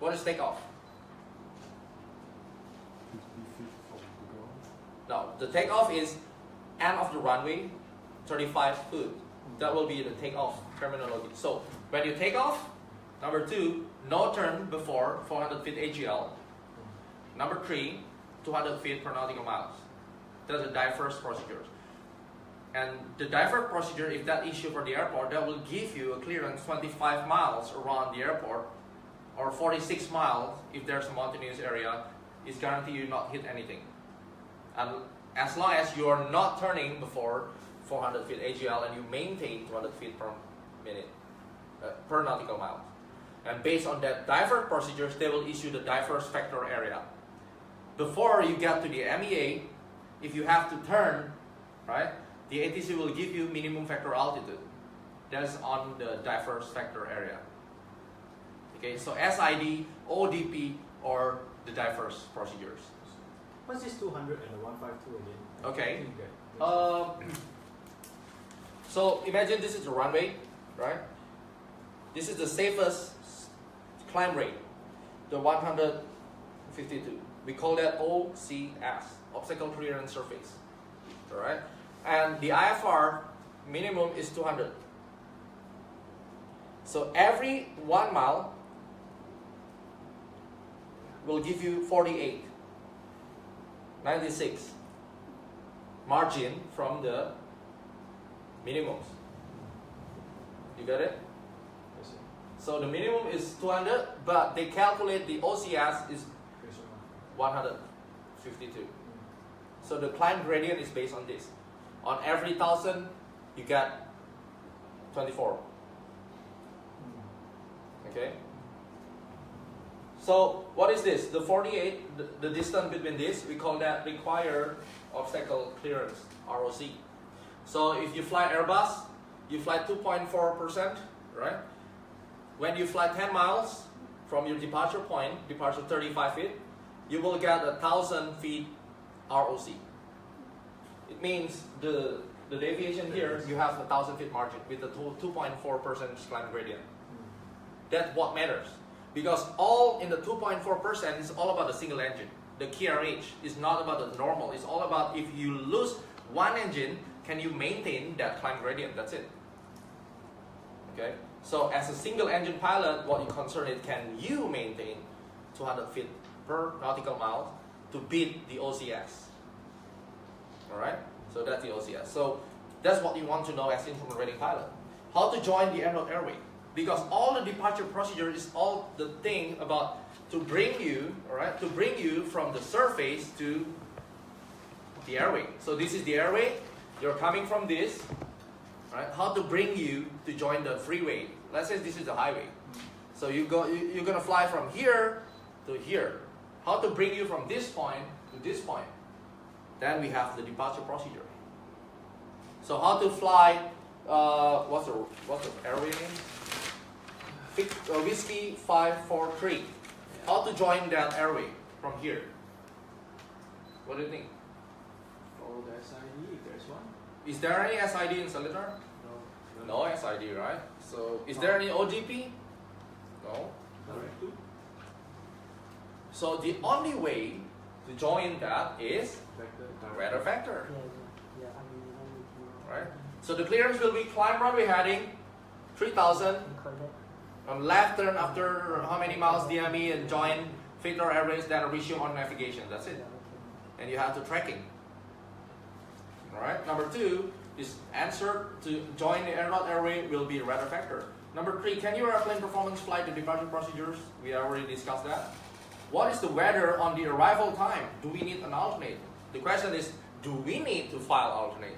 Speaker 1: What is takeoff? No, the takeoff is end of the runway, 35 foot. That will be the takeoff terminology. So when you take off, number two, no turn before 400 feet AGL. Number three, 200 feet per nautical miles. That's a diverse procedure. And the divert procedure, if that issue for the airport, that will give you a clearance 25 miles around the airport, or 46 miles if there's a mountainous area, is guarantee you not hit anything. And as long as you are not turning before 400 feet AGL and you maintain 200 feet per minute, uh, per nautical mile. And based on that divert procedures, they will issue the diverse vector area. Before you get to the MEA, if you have to turn, right, the ATC will give you minimum vector altitude. That's on the diverse vector area. Okay, so SID, ODP, or the diverse procedures.
Speaker 7: What's this 200 and the 152 again?
Speaker 1: Okay. Um, so imagine this is the runway, right? This is the safest climb rate, the 152. We call that OCS, obstacle clearance surface. All right, and the IFR minimum is 200. So every one mile will give you 48, 96 margin from the minimums. You got it? So the minimum is 200, but they calculate the OCS is 152. So the climb gradient is based on this. On every thousand, you get 24. Okay. So what is this? The 48, the, the distance between this, we call that required obstacle clearance, ROC. So if you fly Airbus, you fly 2.4%, right? When you fly 10 miles from your departure point, departure 35 feet, you will get a thousand feet ROC. It means the the deviation here, you have a thousand feet margin with a 2.4% climb gradient. That's what matters. Because all in the 2.4% is all about the single engine. The KRH is not about the normal. It's all about if you lose one engine, can you maintain that climb gradient? That's it. Okay? So as a single engine pilot, what you concern is can you maintain 200 feet per nautical mile to beat the OCS? Alright? So that's the OCS. So that's what you want to know as instrument rating pilot. How to join the en route Airway. Because all the departure procedure is all the thing about to bring you, alright, to bring you from the surface to the airway. So this is the airway. You're coming from this, right? How to bring you to join the freeway. Let's say this is the highway. So you go, you, you're gonna fly from here to here. How to bring you from this point to this point. Then we have the departure procedure. So how to fly? Uh, what's the what's the airway name? Uh, Whiskey five four three. How to join that airway from here? What do you think?
Speaker 2: Follow the SID if there's one.
Speaker 1: Is there any SID in Seletar?
Speaker 2: No.
Speaker 1: No SID, right? So is there any ODP? No.
Speaker 2: To?
Speaker 1: So the only way to join that is
Speaker 7: Vector, direct.
Speaker 1: weather factor,
Speaker 5: Yeah, yeah, I mean, I need to
Speaker 1: right? So the clearance will be climb runway heading, 3000, on left turn after how many miles DME and join Victor Airways, that then resume on navigation. That's it. And you have to tracking. Alright, number two is answer to join the en route airway will be radar vector. Number three, can your airplane performance flight the departure procedures? We already discussed that. What is the weather on the arrival time? Do we need an alternate? The question is, do we need to file alternate?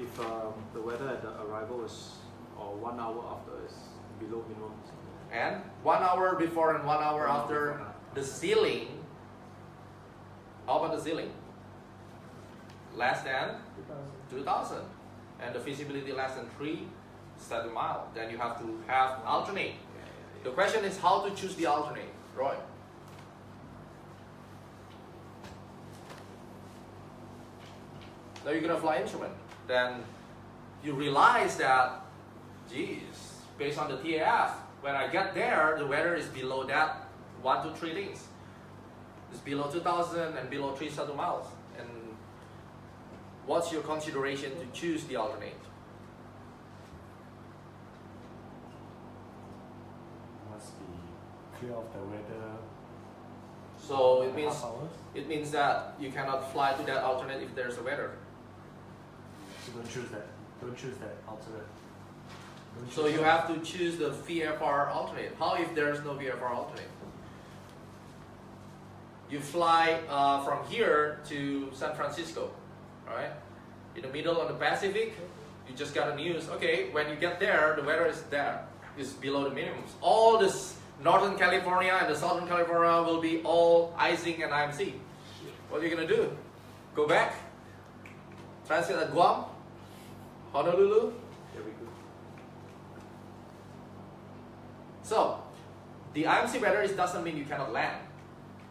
Speaker 7: If um, the weather at the arrival is or one hour after is below minimum.
Speaker 1: And one hour before and one hour after the ceiling. How about the ceiling? Less than
Speaker 5: 2000.
Speaker 1: 2000 and the visibility less than 3 7 mile then you have to have alternate The question is how to choose the alternate, Roy. Now you're gonna fly instrument. Then you realize that, geez, based on the TAF, when I get there, the weather is below that one to three things. It's below 2,000 and below 3,000 miles. And what's your consideration to choose the alternate?
Speaker 7: Must be of the weather.
Speaker 1: So it means it means that you cannot fly to that alternate if there's a weather.
Speaker 7: So don't choose that. Don't choose that alternate.
Speaker 1: So you
Speaker 7: that.
Speaker 1: have to choose the VFR alternate. How if there's no VFR alternate? You fly uh, from here to San Francisco, right? In the middle of the Pacific, you just got a news. Okay, when you get there, the weather is there, is below the minimums. All this Northern California and the Southern California will be all icing and IMC. What are you gonna do? Go back? Transit at Guam? Honolulu? So, the IMC weather is doesn't mean you cannot land.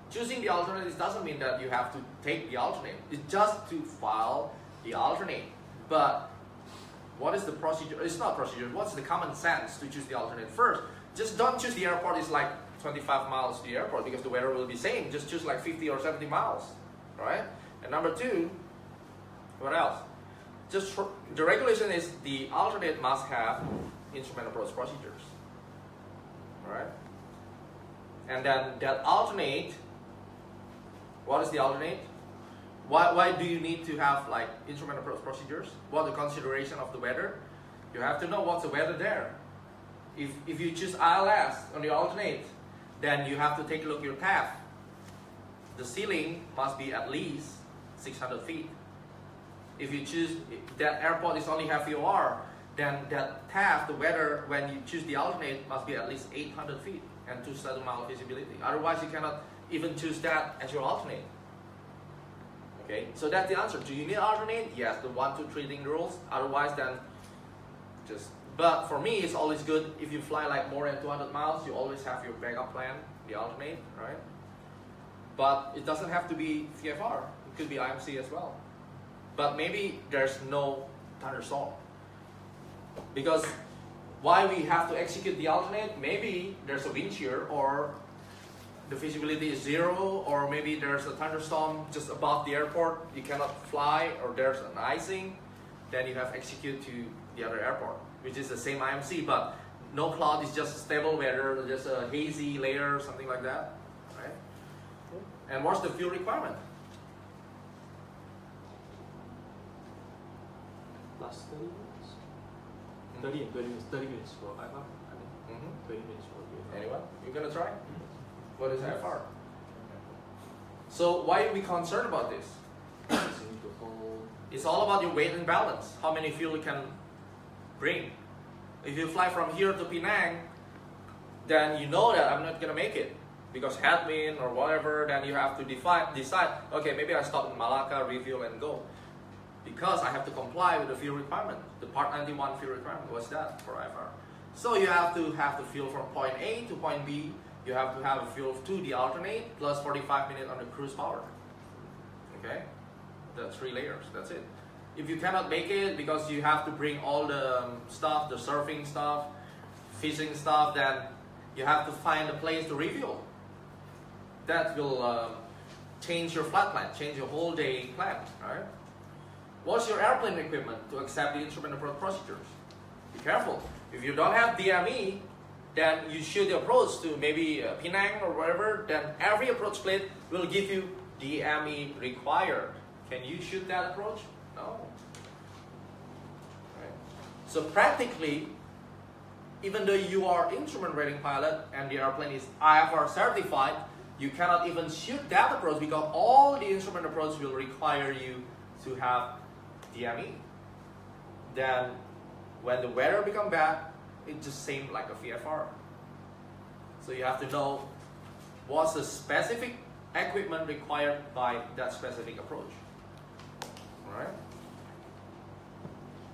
Speaker 1: Choosing the alternate doesn't mean that you have to take the alternate. It's just to file the alternate. But what is the procedure? It's not procedure. What's the common sense to choose the alternate first? Just don't choose the airport is like 25 miles to the airport because the weather will be same. Just choose like 50 or 70 miles, right? And number two, what else? Just the regulation is the alternate must have instrument approach procedures, right? And then that alternate, what is the alternate? Why, why do you need to have like instrument approach procedures? What the consideration of the weather? You have to know what's the weather there. If, if you choose ILS on the alternate, then you have to take a look at your TAF. The ceiling must be at least 600 feet. If you choose that airport is only have VOR, then that TAF, the weather, when you choose the alternate, must be at least 800 feet and 2,000 mile visibility. Otherwise, you cannot even choose that as your alternate. Okay, so that's the answer. Do you need alternate? Yes, the one, two, three thing rules. Otherwise, then just. But for me, it's always good if you fly like more than 200 miles. You always have your backup plan, the alternate, right? But it doesn't have to be VFR. It could be IMC as well. But maybe there's no thunderstorm. Because why we have to execute the alternate? Maybe there's a wind shear or the visibility is zero, or maybe there's a thunderstorm just above the airport, you cannot fly, or there's an icing, then you have execute to the other airport, which is the same IMC, but no cloud is just stable weather, just a hazy layer, something like that, right? And what's the fuel requirement?
Speaker 7: Last 30 minutes? 30 and 20 minutes. 30 minutes for IFR. I think
Speaker 1: Mm-hmm.
Speaker 7: 20 minutes for VFR.
Speaker 1: Anyone? You're gonna try? What is IFR? So why are we concerned about this?
Speaker 7: Because you need to hold.
Speaker 1: It's all about your weight and balance. How many fuel you can bring. If you fly from here to Penang, then you know that I'm not gonna make it because headwind or whatever. Then you have to define, decide. Okay, maybe I stop in Malacca, refuel, and go because I have to comply with the fuel requirement. The Part 91 fuel requirement. What's that for IFR? So you have to have the fuel from point A to point B. You have to have a fuel to the alternate plus 45 minutes on the cruise power. Okay, the three layers. That's it. If you cannot make it because you have to bring all the um, stuff, the surfing stuff, fishing stuff, then you have to find a place to refuel. That will um, change your flight plan, change your whole day plan. Right? What's your airplane equipment to accept the instrument approach procedures? Be careful. If you don't have DME, then you shoot the approach to maybe uh, Penang or wherever, then every approach plate will give you DME required. Can you shoot that approach? No. Right. So practically, even though you are instrument rating pilot and the airplane is IFR certified, you cannot even shoot that approach because all the instrument approach will require you to have DME. Then when the weather become bad, it just seems like a VFR. So you have to know what's the specific equipment required by that specific approach. Alright?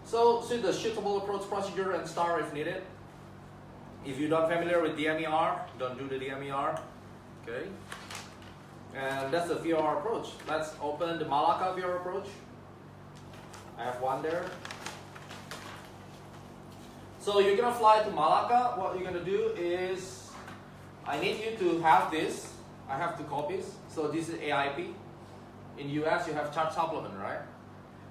Speaker 1: So, see the shootable approach procedure and star if needed. If you're not familiar with DME arc, don't do the DME arc. Okay. And that's the VOR approach. Let's open the Malacca VOR approach. I have one there. So you're gonna fly to Malacca. What you're gonna do is, I need you to have this. I have two copies. So this is AIP. In US, you have chart supplement, right?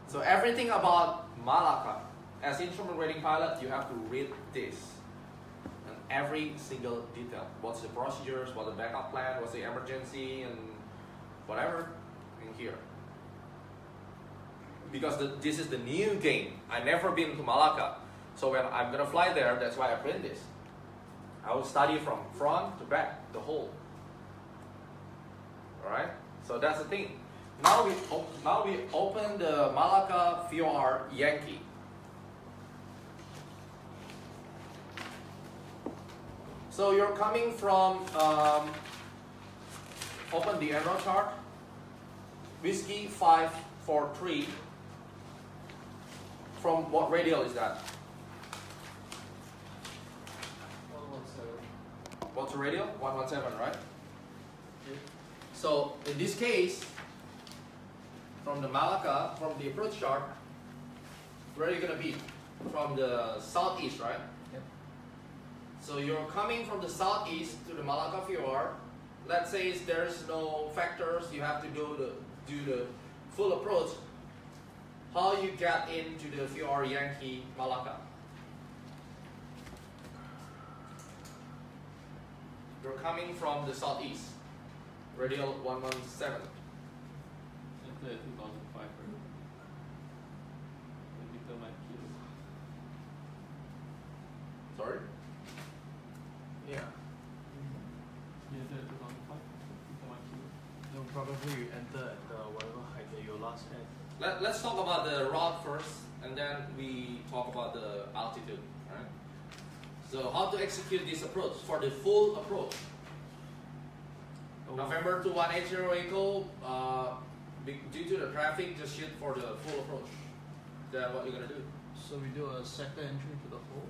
Speaker 1: So everything about Malacca, as instrument rating pilot, you have to read this. And every single detail. What's the procedures, what's the backup plan, what's the emergency, and whatever in here. Because the, this is the new game. i never been to Malacca. So when I'm gonna fly there, that's why I print this. I will study from front to back, the whole. Alright? So that's the thing. Now we, now we open the Malacca VOR Yankee. So you're coming from, um, open the arrow chart, whiskey 543. From what radial is that? What's the radial? 117, right? So in this case, from the Malacca, from the approach chart, where are you gonna be? From the southeast, right?
Speaker 4: Yep.
Speaker 1: So you're coming from the southeast to the Malacca VOR. Let's say there's no vectors, you have to do the do the full approach. How you get into the VOR Yankee Malacca? You're coming from the southeast, radial 117.
Speaker 4: Enter at 2005, right? The meter might kill.
Speaker 1: Sorry?
Speaker 6: Yeah.
Speaker 4: You enter 2005? Meter might kill.
Speaker 6: No, probably you enter at the whatever height that your last had.
Speaker 1: Let, let's talk about the route first, and then we talk about the altitude. Right? So how to execute this approach for the full approach? November to 180 Echo, uh, be- due to the traffic, just shoot for the full approach. Then what you're gonna do?
Speaker 6: So we do a sector entry to the hole?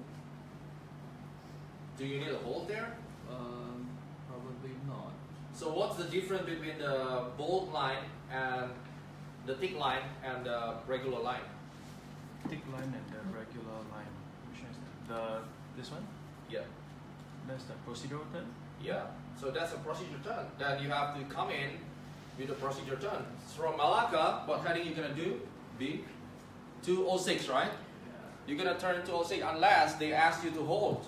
Speaker 1: Do you need a hold there?
Speaker 6: Um, probably not.
Speaker 1: So what's the difference between the bold line and the thick line and the regular line?
Speaker 6: Thick line and the regular line. Which one is that? The this one?
Speaker 1: Yeah.
Speaker 6: That's the procedural turn.
Speaker 1: Yeah, so that's a procedure turn. Then you have to come in with a procedure turn. From Malacca, what heading you gonna do? B 206, right? You're gonna turn 206 unless they ask you to hold.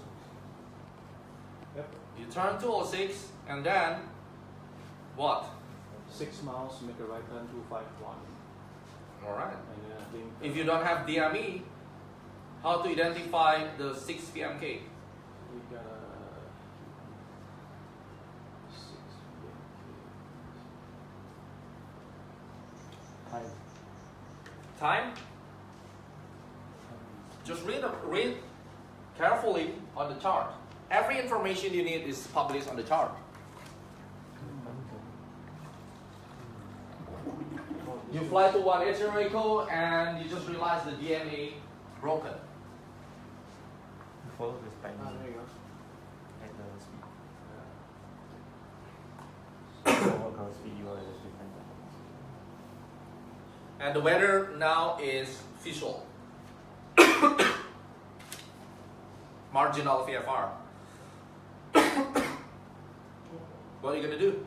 Speaker 7: Yep.
Speaker 1: You turn 206 and then what?
Speaker 7: Six miles, make a right turn, 251.
Speaker 1: Alright.
Speaker 7: And then I think.
Speaker 1: Uh, if you don't have DME, how to identify the 6 PMK?
Speaker 7: We got a. Six,
Speaker 3: Hi.
Speaker 1: Time? Just read, read carefully on the chart. Every information you need is published on the chart. You fly to one Echo and you just realize the DNA broken.
Speaker 3: You follow this by
Speaker 2: Ah, there you go.
Speaker 3: at the speed. so what kind of speed you want is different.
Speaker 1: And the weather now is visual. Marginal VFR. what are you gonna do?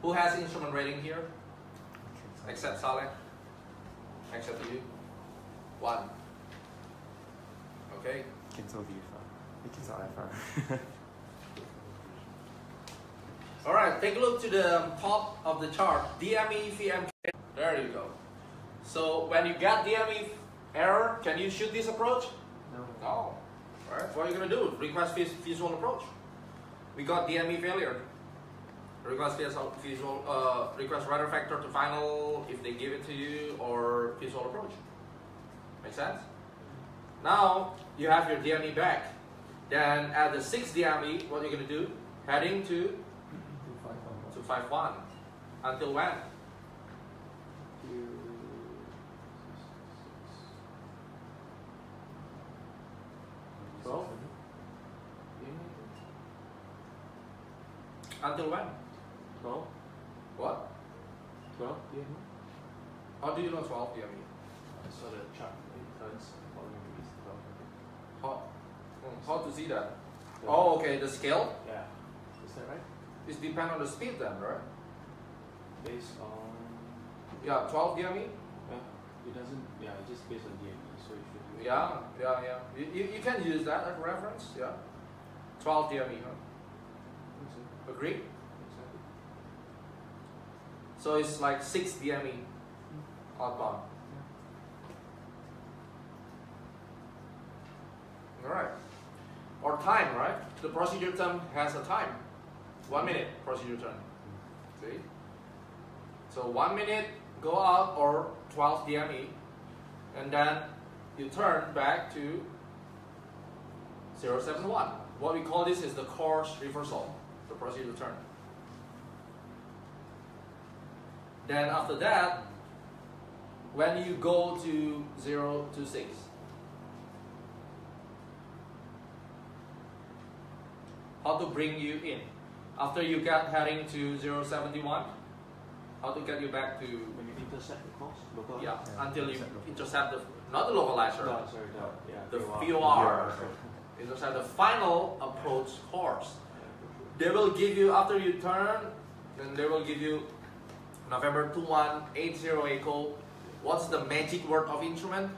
Speaker 1: Who has instrument rating here? Except Saleh? Except you? One. Okay.
Speaker 3: Cancel VFR. We cancel.
Speaker 1: All right, take a look to the top of the chart. DME, VMK. There you go. So when you get DME error, can you shoot this approach?
Speaker 3: no.
Speaker 1: No. All right, what are you gonna do? Request visual approach. We got DME failure. Request visual, uh, request radar vector to final if they give it to you or visual approach. Make sense? Now you have your DME back. Then at the sixth DME, what are you gonna do? Heading to five one. Until when?
Speaker 7: Twelve.
Speaker 1: Until when?
Speaker 7: Twelve.
Speaker 1: What?
Speaker 7: Twelve. Yeah.
Speaker 1: How do you know twelve? Yeah, me.
Speaker 7: I saw the chart. It turns following the east twelve.
Speaker 1: How? How to see that? Oh, okay. The scale.
Speaker 7: Yeah. Is that right?
Speaker 1: Is depend on the speed then, right?
Speaker 7: Based on.
Speaker 1: Yeah, 12 DME?
Speaker 7: Yeah. It doesn't. Yeah, it's just based on DME. So it should.
Speaker 1: Yeah, yeah, yeah. You, you, you can use that as reference, yeah. 12 DME, huh?
Speaker 7: Exactly.
Speaker 1: Agree?
Speaker 7: Exactly.
Speaker 1: So it's like 6 DME outbound. Alright. Or time, right? The procedure turn has a time. One minute procedure turn. See? So one minute go out or 12 DME and then you turn back to 071. What we call this is the course reversal, the procedure turn. Then after that, when you go to 0 to 6, how to bring you in? After you get heading to 071, how to get you back to,
Speaker 7: When you intercept the course,
Speaker 1: yeah,
Speaker 3: Yeah,
Speaker 1: until you
Speaker 3: intercept the-
Speaker 1: intercept the, not the localizer,
Speaker 7: No, sorry, the, yeah,
Speaker 1: the
Speaker 7: VOR.
Speaker 1: VOR, intercept the final approach course. They will give you after you turn, then they will give you November 2180 echo. What's the magic word of instrument?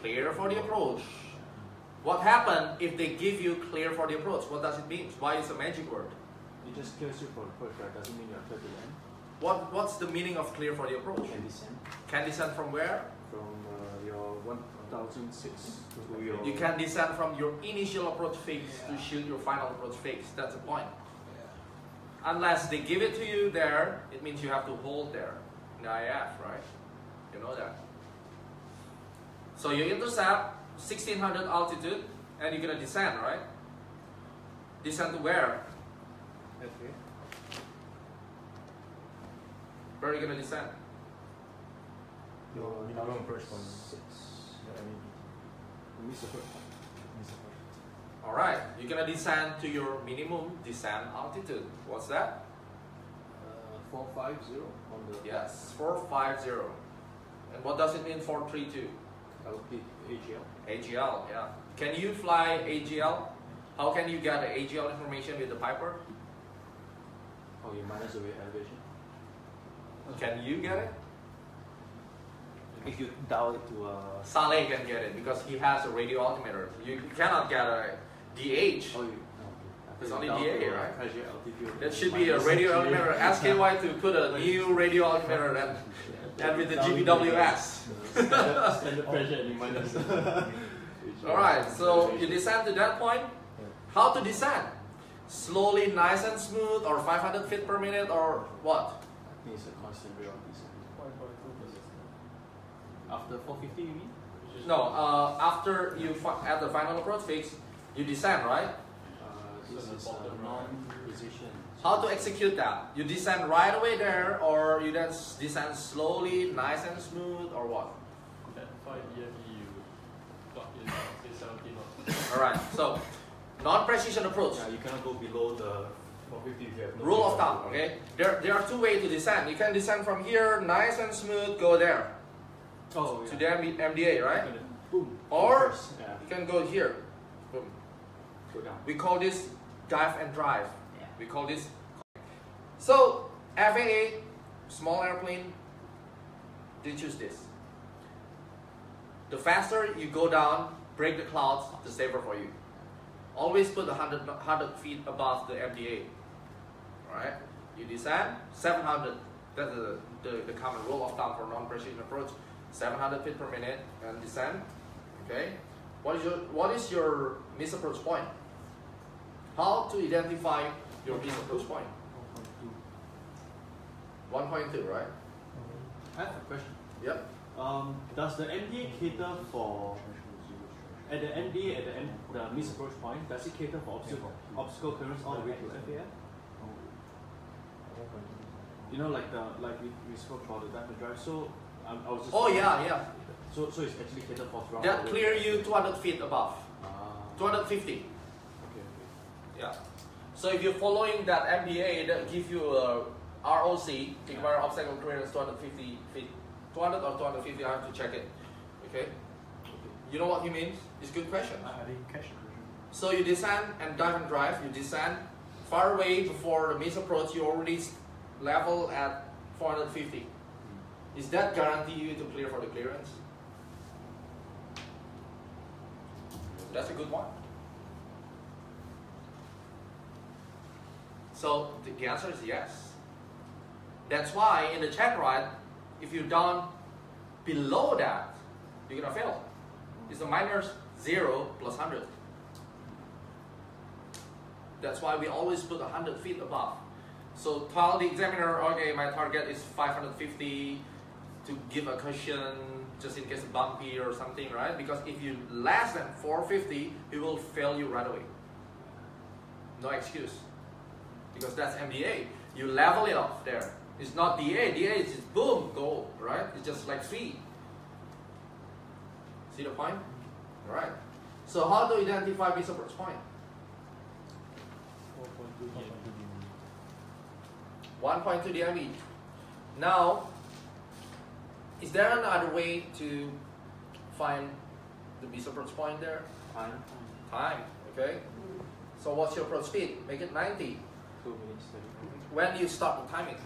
Speaker 1: Clear for the approach. What happened if they give you clear for the approach? What does it mean? Why is a magic word?
Speaker 7: It just clears you for the approach, right? Doesn't mean you're clear to land.
Speaker 1: What What's the meaning of clear for the approach?
Speaker 7: Can descend
Speaker 1: Can descend from where?
Speaker 7: from uh, your 1006 to your.
Speaker 1: You can descend from your initial approach phase to shoot your final approach phase. That's the point. Unless they give it to you there, it means you have to hold there in the IF, right? You know that. So you intercept 1600 altitude and you're gonna descend, right? Descend to where?
Speaker 7: Okay.
Speaker 1: Where are you gonna descend?
Speaker 3: Your minimum approach point.
Speaker 7: Six.
Speaker 3: Yeah, maybe.
Speaker 7: You miss the first one.
Speaker 3: Miss the first.
Speaker 1: Alright, you're gonna descend to your minimum descent altitude. What's that?
Speaker 7: Uh, 450 on the
Speaker 1: Yes, 450. And what does it mean 432?
Speaker 7: LP AGL.
Speaker 1: AGL, yeah. Can you fly AGL? How can you get the AGL information with the Piper?
Speaker 7: Oh, you minus away elevation.
Speaker 1: Can you get it?
Speaker 7: If you dial it to uh,
Speaker 1: Saleh can get it because he has a radio altimeter. You cannot get a DH.
Speaker 7: Oh, you.
Speaker 1: It's
Speaker 7: okay.
Speaker 1: only DA,
Speaker 7: to,
Speaker 1: right?
Speaker 7: Pressure altitude.
Speaker 1: That should be a radio altimeter. Ask KY to put a new radio altimeter and, and with the GPWS.
Speaker 7: standard, standard pressure and minus.
Speaker 1: Alright, so you descend to that point. How to descend? Slowly, nice and smooth, or 500 feet per minute, or what?
Speaker 7: I think it's a constant rate of descent. After 450, you mean?
Speaker 1: No, uh, after you fi- at the final approach fix, you descend, right?
Speaker 7: Uh, this is a non-precision.
Speaker 1: How to execute that? You descend right away there, or you then descend slowly, nice and smooth, or what?
Speaker 4: At 5 DME, you plug in, say 17 knots.
Speaker 1: All right. So, non-precision approach.
Speaker 7: Yeah, you cannot go below the 450 if no
Speaker 1: Rule of thumb. Okay. There, there are two ways to descend. You can descend from here, nice and smooth, go there
Speaker 7: Oh, yeah.
Speaker 1: to the MB- MDA, right?
Speaker 7: Boom.
Speaker 1: Or-
Speaker 7: yeah,
Speaker 1: You can go here. Boom.
Speaker 7: go down.
Speaker 1: We call this dive and drive.
Speaker 5: Yeah.
Speaker 1: We call this. So FAA, small airplane, they choose this. The faster you go down, break the clouds, the safer for you. Always put 100, 100 feet above the MDA. Alright? You descend 700. That's the, the, the common rule of thumb for non-precision approach. 700 feet per minute and descend. Okay? What is your what is your misapproach point? How to identify your misapproach point? 1.2, right?
Speaker 7: I have a question.
Speaker 1: Yep.
Speaker 7: Um, does the MDA cater for at the MDA at the end the missed misapproach point? Does it cater for obstacle obstacle clearance all the way to FAF? You know, like the like we, we spoke about the dive and drive. So um, I was just
Speaker 1: Oh yeah, yeah.
Speaker 7: So so it's actually catered for throughout.
Speaker 1: That clear you 200 feet above,
Speaker 7: Ah,
Speaker 1: 250.
Speaker 7: okay, okay.
Speaker 1: Yeah. So if you're following that MDA that give you a ROC, require obstacle clearance 250 feet, 200 or 250, I have to check it. Okay? You know what he means? It's a good question.
Speaker 6: I, I didn't catch the question.
Speaker 1: So you descend and dive and drive, you descend far away before the miss approach, you already level at 450. Hmm. Is that guarantee you to clear for the clearance? That's a good one. So the- answer is yes. That's why in the check ride, if you're down below that, you're gonna fail. It's a minus zero plus hundred. That's why we always put 100 feet above. So tell the examiner, okay, my target is 550 to give a cushion just in case bumpy or something, right? Because if you less than 450, it will fail you right away. No excuse. Because that's MDA. You level it off there. It's not DA. DA is just boom, go, right? It's just like speed. See the point? Right. So how to identify miss approach point? 1.2 dME. Now, is there another way to find the approach point there?
Speaker 7: Time,
Speaker 1: Time, okay? So what's your approach speed? Make it 90.
Speaker 7: 2 minutes, 30
Speaker 1: When do you start the timing?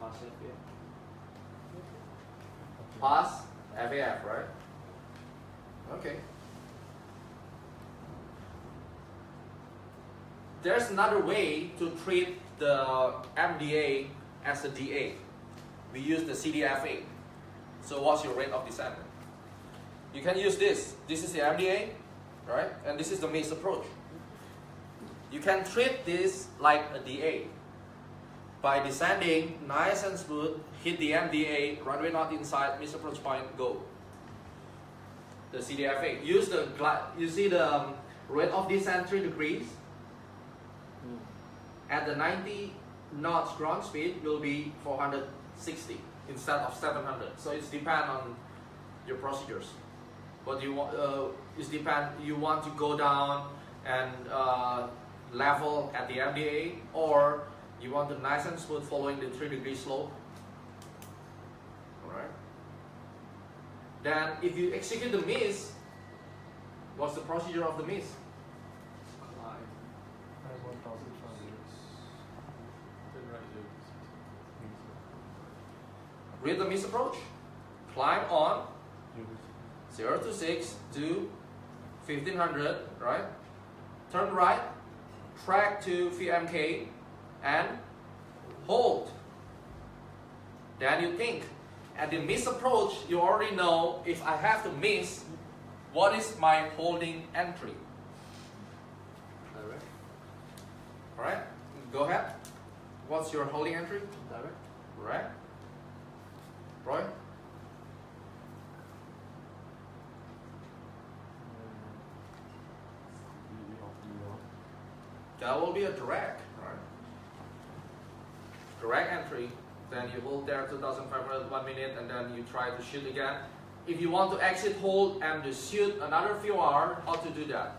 Speaker 7: Pass yeah.
Speaker 1: Pass FAF, right? Okay. There's another way to treat the MDA as a DA. We use the CDFA. So what's your rate of descent? You can use this. This is the MDA, right? And this is the maze approach. You can treat this like a DA by descending nice and smooth, hit the MDA, runway not inside, miss approach point, go. The CDFA. Use the you see the um, rate of descent three degrees. At the 90 knots ground speed will be 460 instead of 700. So it's depend on your procedures. What you want? Uh, it's depend. You want to go down and uh, level at the MDA, or you want to nice and smooth following the three degree slope. Alright. Then if you execute the miss, what's the procedure of the miss?
Speaker 4: Then right here.
Speaker 1: Read the miss approach. Climb on 0 to 6 to 1500, right? Turn right, track to VMK, and hold. Then you think, at the miss approach, you already know if I have to miss, what is my holding entry?
Speaker 7: Direct,
Speaker 1: Alright, go ahead. What's your holding entry?
Speaker 7: direct.
Speaker 1: Right? Roy? That will be a direct, right? Direct entry. Then you hold there 2,500 one minute, and then you try to shoot again. If you want to exit hold and to shoot another few hours, how to do that?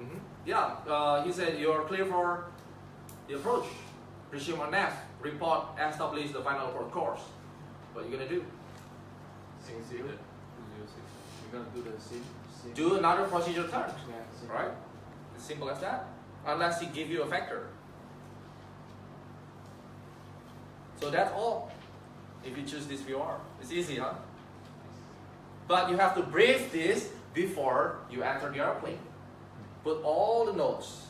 Speaker 1: Mhm. Yeah, uh, he said you're clear for the approach. Resume on F. Report establish the final report course. What are you gonna do?
Speaker 7: Same
Speaker 4: See
Speaker 7: zero.
Speaker 4: that? Zero six.
Speaker 7: We're gonna do the same, same.
Speaker 1: Do another procedure turn.
Speaker 7: Yeah.
Speaker 1: Right? As simple as that. Unless he give you a vector. So that's all. If you choose this VR. It's easy, huh? But you have to brief this before you enter the airplane. Put all the notes.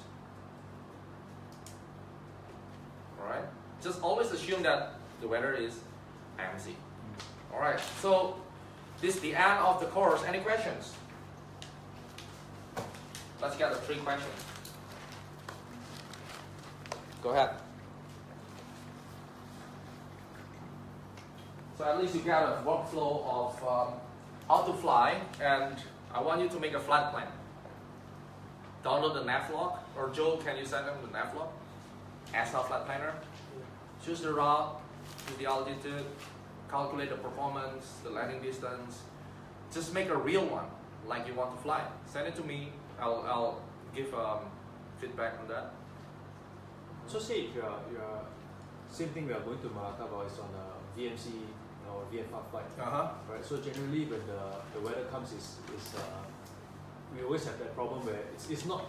Speaker 1: Alright? Just always assume that the weather is MC. Alright, so this is the end of the course. Any questions? Let's get the three questions. Go ahead. So at least you get a workflow of um, how to fly, and I want you to make a flight plan. Download the NAVLog, or Joe, can you send them the NAVLog? ESA flight planner. Choose the route, choose the altitude, calculate the performance, the landing distance. Just make a real one, like you want to fly. Send it to me. I'll, I'll give um, feedback on that.
Speaker 7: So say if you are you are same thing we are going to Malacca but it's on a VMC or VFR flight.
Speaker 1: Uh-huh.
Speaker 7: Right. So generally when the, the weather comes is is uh, we always have that problem where it's, it's not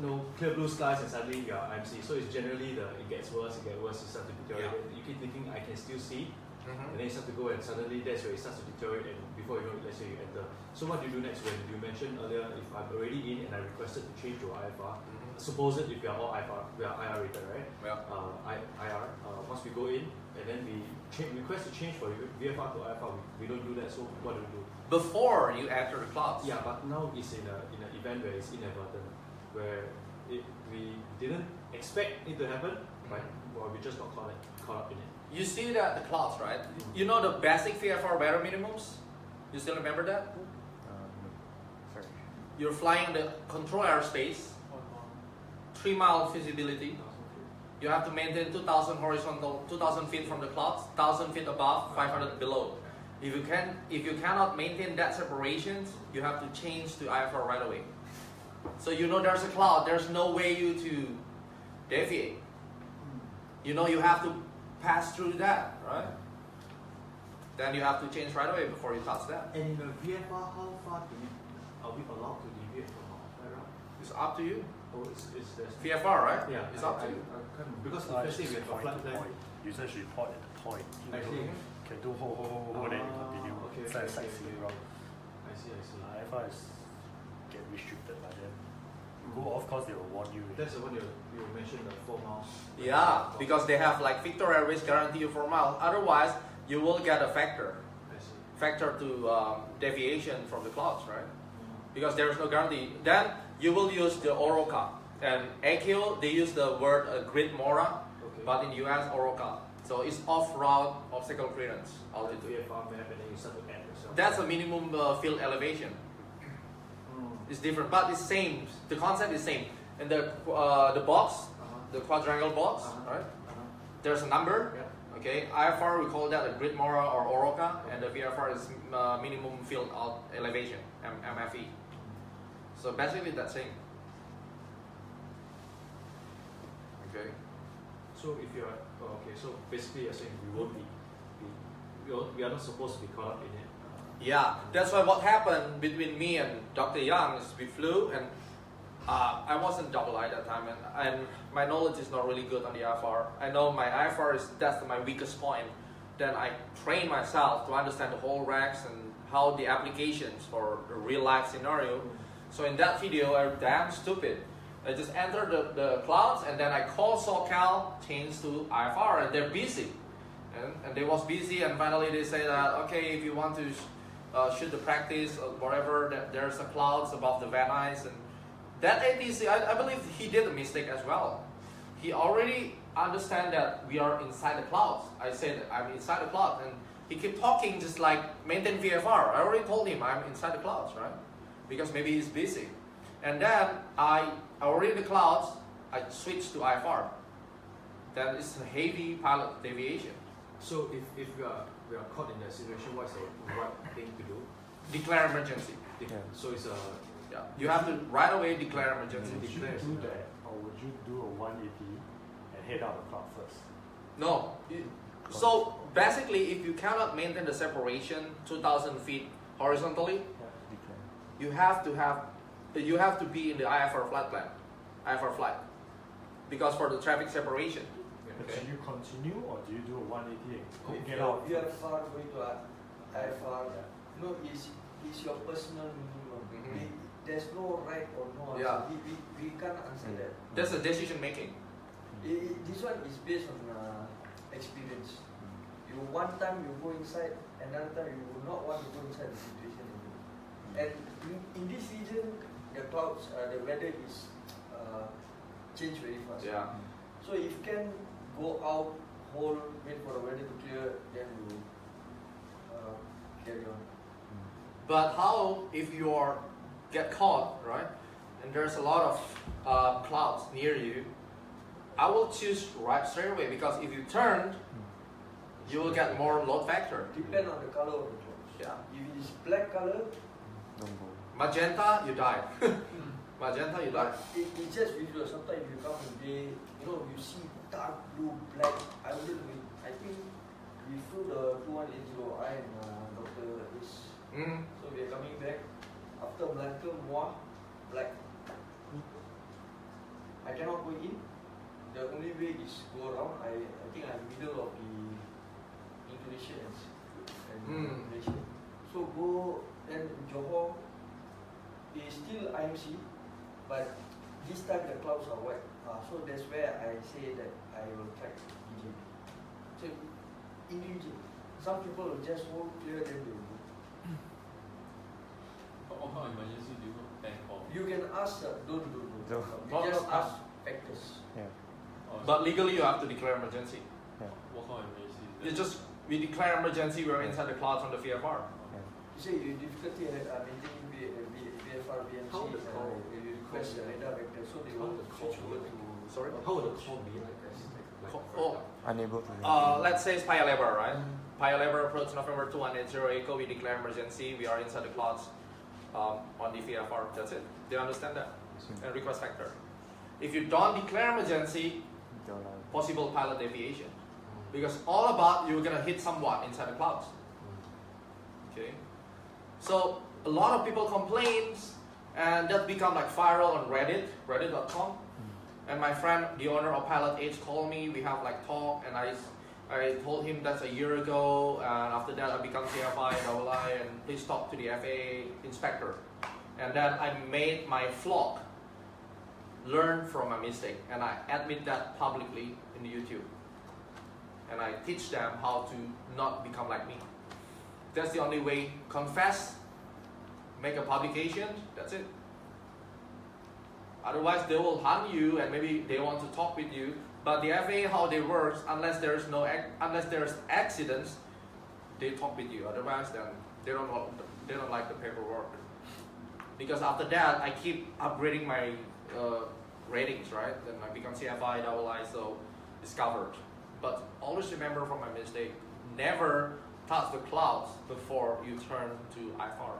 Speaker 7: you know, clear blue skies and suddenly you are IMC. So it's generally the it gets worse, it gets worse, it starts to deteriorate. You keep thinking I can still see and then you start to go and suddenly that's where it starts to deteriorate and before you know it, let's say you enter. So what do you do next when you mentioned earlier if I'm already in and I requested to change to IFR, suppose it if we are all IFR, we are IR rated, right?
Speaker 1: Yeah.
Speaker 7: Uh, I, IR, uh, once we go in and then we cha- request to change for VFR to IFR, we, we don't do that, so what do we do?
Speaker 1: Before you enter the clouds.
Speaker 7: Yeah, but now it's in a in an event where it's inadvertent, where it, we didn't expect it to happen, right? Or we just got caught, caught up in it.
Speaker 1: You see that the clouds, right? You know the basic VFR weather minimums? You still remember that?
Speaker 3: Um, sorry.
Speaker 1: You're flying the control airspace, three mile visibility. You have to maintain 2,000 horizontal, 2,000 feet from the clouds, 1,000 feet above, 500 below. If you can, if you cannot maintain that separation, you have to change to IFR right away. So you know there's a cloud, there's no way you to deviate. You know you have to pass through that, right? Then you have to change right away before you touch that.
Speaker 7: And in the VFR, how far do we, are we allowed to deviate from our?
Speaker 1: It's up to you.
Speaker 7: Oh, it's, it's
Speaker 1: VFR, right?
Speaker 7: yeah,
Speaker 1: It's
Speaker 7: I,
Speaker 1: up to you.
Speaker 7: I can't remember. because
Speaker 8: Uh,
Speaker 7: let's say we have a
Speaker 8: point
Speaker 7: flight
Speaker 8: to
Speaker 7: plan.
Speaker 8: point. Users report at the point. You
Speaker 7: Actually,
Speaker 8: don't- can do hold, hold, hold, hold, then you
Speaker 7: Ah,
Speaker 8: continue.
Speaker 7: okay,
Speaker 8: It's
Speaker 7: okay,
Speaker 8: like
Speaker 7: okay, okay.
Speaker 8: route.
Speaker 7: I see, I see.
Speaker 8: Uh, IFR is get restricted by them. Go off course, they will warn you.
Speaker 7: That's the one you, you mentioned, the four miles.
Speaker 1: Yeah, because they have like Victor Airways guarantee you for miles. Otherwise, you will get a vector,
Speaker 7: I see.
Speaker 1: vector to um, deviation from the clouds, right? Because there is no guarantee. Then you will use the Oroca. And AQ, they use the word uh, grid mora,
Speaker 7: Okay.
Speaker 1: but in US, Oroca. So it's off-route obstacle clearance altitude.
Speaker 7: VFR map and then you start to add yourself.
Speaker 1: That's a minimum uh, field elevation.
Speaker 7: Mm.
Speaker 1: It's different, but it's same. The concept is same. And the uh, the box,
Speaker 7: Uh-huh.
Speaker 1: the quadrangle box,
Speaker 7: Uh-huh.
Speaker 1: right?
Speaker 7: Uh-huh.
Speaker 1: There's a number.
Speaker 7: Yeah.
Speaker 1: Okay, IFR we call that a grid mora or Oroca, and the VFR is uh, minimum field out elevation, M- MFE. So basically that's same. Okay.
Speaker 7: So if you're oh, okay, so basically you're saying we won't be, we, are, we are not supposed to be caught up in it.
Speaker 1: Yeah, that's why what happened between me and Dr. Young is we flew and uh, I wasn't double I at that time and, and my knowledge is not really good on the IFR. I know my IFR is that's my weakest point. Then I train myself to understand the whole racks and how the applications for the real life scenario. So in that video, I'm damn stupid. I just entered the, the clouds and then I call SoCal, change to IFR, and they're busy. And, and they was busy, and finally they say that okay, if you want to uh, shoot the practice or whatever, that there's a clouds above the Van Nuys, and that ATC, I, I believe he did a mistake as well. He already understand that we are inside the clouds. I said I'm inside the clouds, and he kept talking just like maintain VFR. I already told him I'm inside the clouds, right? Because maybe he's busy. And then I already in the clouds, I switch to IFR. Then it's a heavy pilot deviation.
Speaker 7: So if, if we are we are caught in that situation, what's the right thing to do?
Speaker 1: Declare emergency.
Speaker 3: Yeah.
Speaker 7: So it's a
Speaker 1: Yeah. You have to right away declare emergency.
Speaker 8: Would you
Speaker 7: declare
Speaker 8: do that, or would you do a 180 and head out the cloud first?
Speaker 1: No. So basically, if you cannot maintain the separation 2,000 feet horizontally,
Speaker 3: Declare.
Speaker 1: You have to have, you have to be in the IFR flight plan, IFR flight, because for the traffic separation.
Speaker 8: But
Speaker 1: Okay.
Speaker 8: do you continue or do you do a 180 and go get
Speaker 2: you
Speaker 8: out?
Speaker 2: you are
Speaker 8: first?
Speaker 2: far going to I- IFR, no, is is your personal minimum.
Speaker 1: Mhm.
Speaker 2: We, there's no right or no answer.
Speaker 1: Yeah.
Speaker 2: We, we, we can't answer
Speaker 3: Mm.
Speaker 2: that.
Speaker 1: That's a decision making.
Speaker 2: I- I- this one is based on uh, experience. You one time you go inside, another time you will not want to go inside the situation anymore. And in, in this region, the clouds, uh, the weather is uh, change very fast.
Speaker 1: Yeah.
Speaker 2: So if you can go out, hold, wait for the weather to clear, then you uh, carry on.
Speaker 1: But how if you are get caught, right? And there's a lot of uh, clouds near you. I will choose right straight away because if you turn, you will get more load factor.
Speaker 2: Depend on the color of the clouds.
Speaker 1: Yeah.
Speaker 2: If it is black color.
Speaker 1: Magenta, you die. Magenta you die.
Speaker 2: it, it's just visual. Sometimes you come in day, you know, you see dark blue, black. I wouldn't win. I think we flew the 2180, I and uh, Dr. Is.
Speaker 1: Mm.
Speaker 2: So we are coming back. After Melaka, Muar, black. I cannot go in. The only way is go around. I, I think I'm middle of the Indonesia and, and
Speaker 1: Mm.
Speaker 2: Malaysia. So go then Johor is still IMC, but this time the clouds are white. Uh, so that's where I say that I will track DJB. So individual. Some people will just hold clear then they will go.
Speaker 4: But what kind of emergency do you bank on?
Speaker 2: You can ask, uh, don't, don't, don't.
Speaker 3: Don't.
Speaker 2: You
Speaker 1: Not-
Speaker 2: just ask vectors.
Speaker 3: Yeah.
Speaker 4: Or
Speaker 1: But legally you have to declare emergency.
Speaker 4: what kind of emergency is
Speaker 1: You
Speaker 4: that?
Speaker 1: just we declare emergency. We're inside the clouds on the VFR.
Speaker 2: You say you difficulty at uh, maintaining V, VMC,
Speaker 7: How the
Speaker 2: uh,
Speaker 7: call-
Speaker 2: you request the radar vector, so they
Speaker 7: How
Speaker 2: will
Speaker 7: the call
Speaker 2: switch over to.
Speaker 1: Sorry?
Speaker 7: How would the call be like? like
Speaker 1: oh.
Speaker 3: Unable to.
Speaker 1: Uh, let's say it's Paya Lebar, right? Paya Lebar approach November 2180 Echo. We declare emergency. We are inside the clouds um, on the VFR. That's it. They understand that and request vector. If you don't declare emergency,
Speaker 3: Don't
Speaker 1: possible pilot deviation. Because all about you're gonna hit someone inside the clouds. Okay. So a lot of people complains and that become like viral on Reddit, reddit.com. And my friend, the owner of Pilot H called me, we have like talk and I I told him that's a year ago and after that I become CFI double I and please talk to the FAA inspector. And then I made my vlog learn from my mistake and I admit that publicly in YouTube. And I teach them how to not become like me. That's the only way. Confess, make a publication, that's it. Otherwise, they will hunt you and maybe they want to talk with you. But the FAA, how they work, unless there's no, unless there's accidents, they talk with you. Otherwise, then they don't, they don't like the paperwork. Because after that, I keep upgrading my uh, ratings, right? Then I become CFI, double ISO, discovered. But always remember from my mistake, never touch the clouds before you turn to IFR.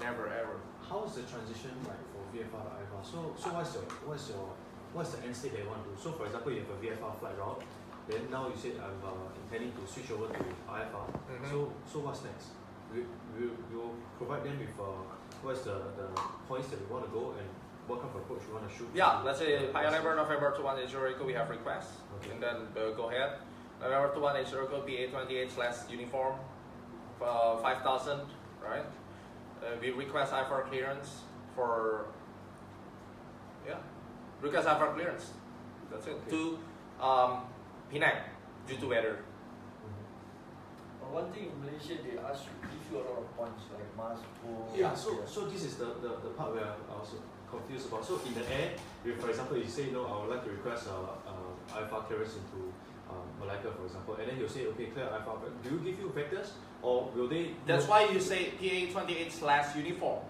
Speaker 1: Never ever.
Speaker 7: How is the transition like for VFR to IFR? So, so what's your what's your what's the end state that you want to do? So, for example, you have a VFR flight route. Then now you said I'm uh, intending to switch over to IFR.
Speaker 1: Mhm.
Speaker 7: So, so what's next? We we will provide them with uh, what's the, the points that we want to go and what kind of approach you want to shoot.
Speaker 1: Yeah, let's say Paya Lebar, November 2180 we have requests.
Speaker 7: Okay.
Speaker 1: And then uh, go ahead. November 2180 PA28 slash uniform, uh, 5000, right? Uh, we request IFR clearance for, yeah, request IFR clearance. That's it.
Speaker 7: Okay.
Speaker 1: To um, Penang, due to weather.
Speaker 2: But one thing in Malaysia, they ask you, give you a lot of points, like Mars, Go.
Speaker 7: Yeah, so so this is the, the, the part where I was confused about. So in the air, if for example you say no, I would like to request uh, uh, IFR clearance into um, Malacca, for example, and then you'll say okay, clear IFR. But do you give you vectors or will they?
Speaker 1: That's why you say PA28 slash uniform.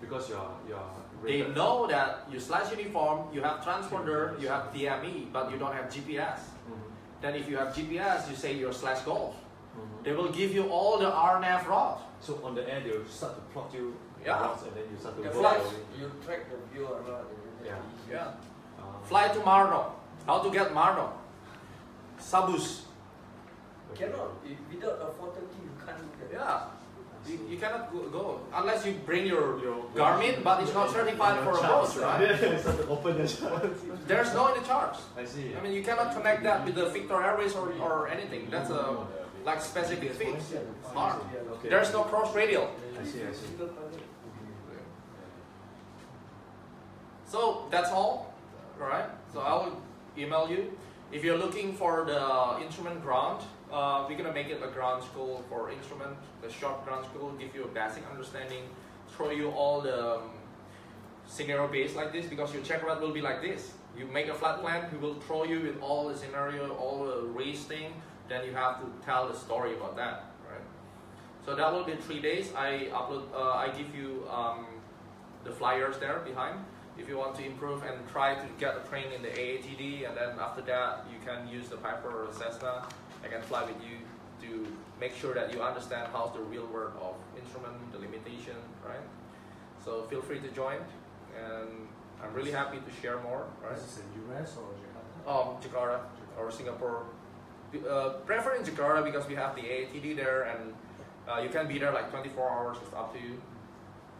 Speaker 7: because you're you're.
Speaker 1: They know that you slash uniform, you have transponder, you have DME, but you don't have GPS.
Speaker 7: Mhm,
Speaker 1: Then if you have GPS, you say you're slash golf.
Speaker 7: mhm.
Speaker 1: They will give you all the RNAV route.
Speaker 7: So on the air, they'll start to plot you
Speaker 1: Yeah.
Speaker 7: routes and then you start to
Speaker 2: The
Speaker 7: work
Speaker 2: flights,
Speaker 7: your
Speaker 2: you track the view around.
Speaker 7: Yeah.
Speaker 1: Yeah.
Speaker 7: Uh,
Speaker 1: Fly to Marno. How to get Marno? Sabus.
Speaker 7: okay.
Speaker 2: Cannot, if without a 430, you can't do that.
Speaker 1: Yeah. You, you cannot go, go unless you bring your, your Garmin, but it's not certified for a boat, right?
Speaker 7: Yeah, start to open the charts.
Speaker 1: There's no in the charts.
Speaker 7: I see.
Speaker 1: I mean, you cannot connect that with the Victor Airways or, or anything. That's a like specific fix. Hard.
Speaker 7: Okay.
Speaker 1: There's no cross radial.
Speaker 7: I see, I see.
Speaker 1: So that's all, right? So I will email you. If you're looking for the instrument ground, uh, we're gonna make it a ground school for instrument. The short ground school give you a basic understanding, throw you all the um, scenario based like this because your checkride will be like this. You make a flat plan, he will throw you with all the scenario, all the race thing. Then you have to tell the story about that, right? So that will be three days. I upload, uh, I give you um, the flyers there behind if you want to improve and try to get a train in the AATD and then after that you can use the Piper or Cessna I can fly with you to make sure that you understand how's the real world of instrument, the limitation, right? So feel free to join and I'm really happy to share more. Right?
Speaker 8: Is this in US or Jakarta?
Speaker 1: Um, Jakarta or Singapore. Uh, prefer in Jakarta because we have the AATD there, and uh, you can be there like 24 hours. It's up to you.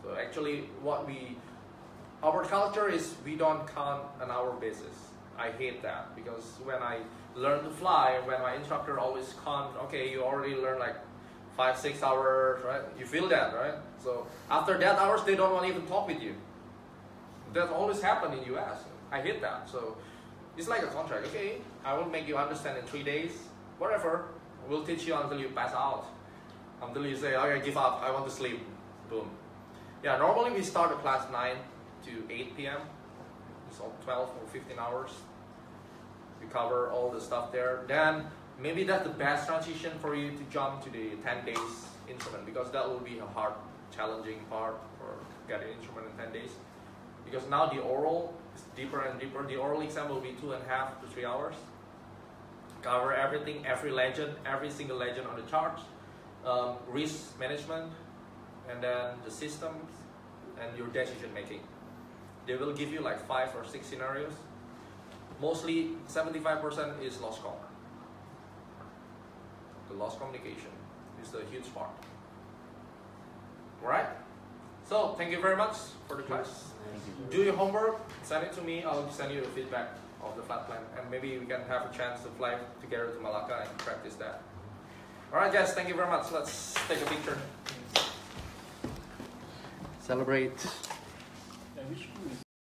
Speaker 1: So actually, what we our culture is we don't count an hour basis. I hate that because when I learn to fly, when my instructor always count, okay, you already learned like five, six hours, right? You feel that, right? So after that hours, they don't want to even talk with you. That always happen in US. I hate that. So it's like a contract. Okay, I will make you understand in three days. Whatever. We'll teach you until you pass out. Until you say, okay, give up. I want to sleep. Boom. Yeah, normally we start at class 9 to 8 p.m. So 12 or 15 hours. We cover all the stuff there. Then maybe that's the best transition for you to jump to the 10 days instrument because that will be a hard, challenging part for getting instrument in 10 days. Because now the oral is deeper and deeper. The oral exam will be two and a half to three hours. Cover everything, every legend, every single legend on the charts, um, risk management, and then the systems and your decision making. They will give you like five or six scenarios. Mostly 75% is lost comm. The lost communication is the huge part. Alright? So thank you very much for the class. You. Do your homework, send it to me, I'll send you the feedback of the flat plan and maybe we can have a chance to fly together to Malacca and practice that. Alright guys, thank you very much. Let's take a picture. Celebrate.
Speaker 6: And which school is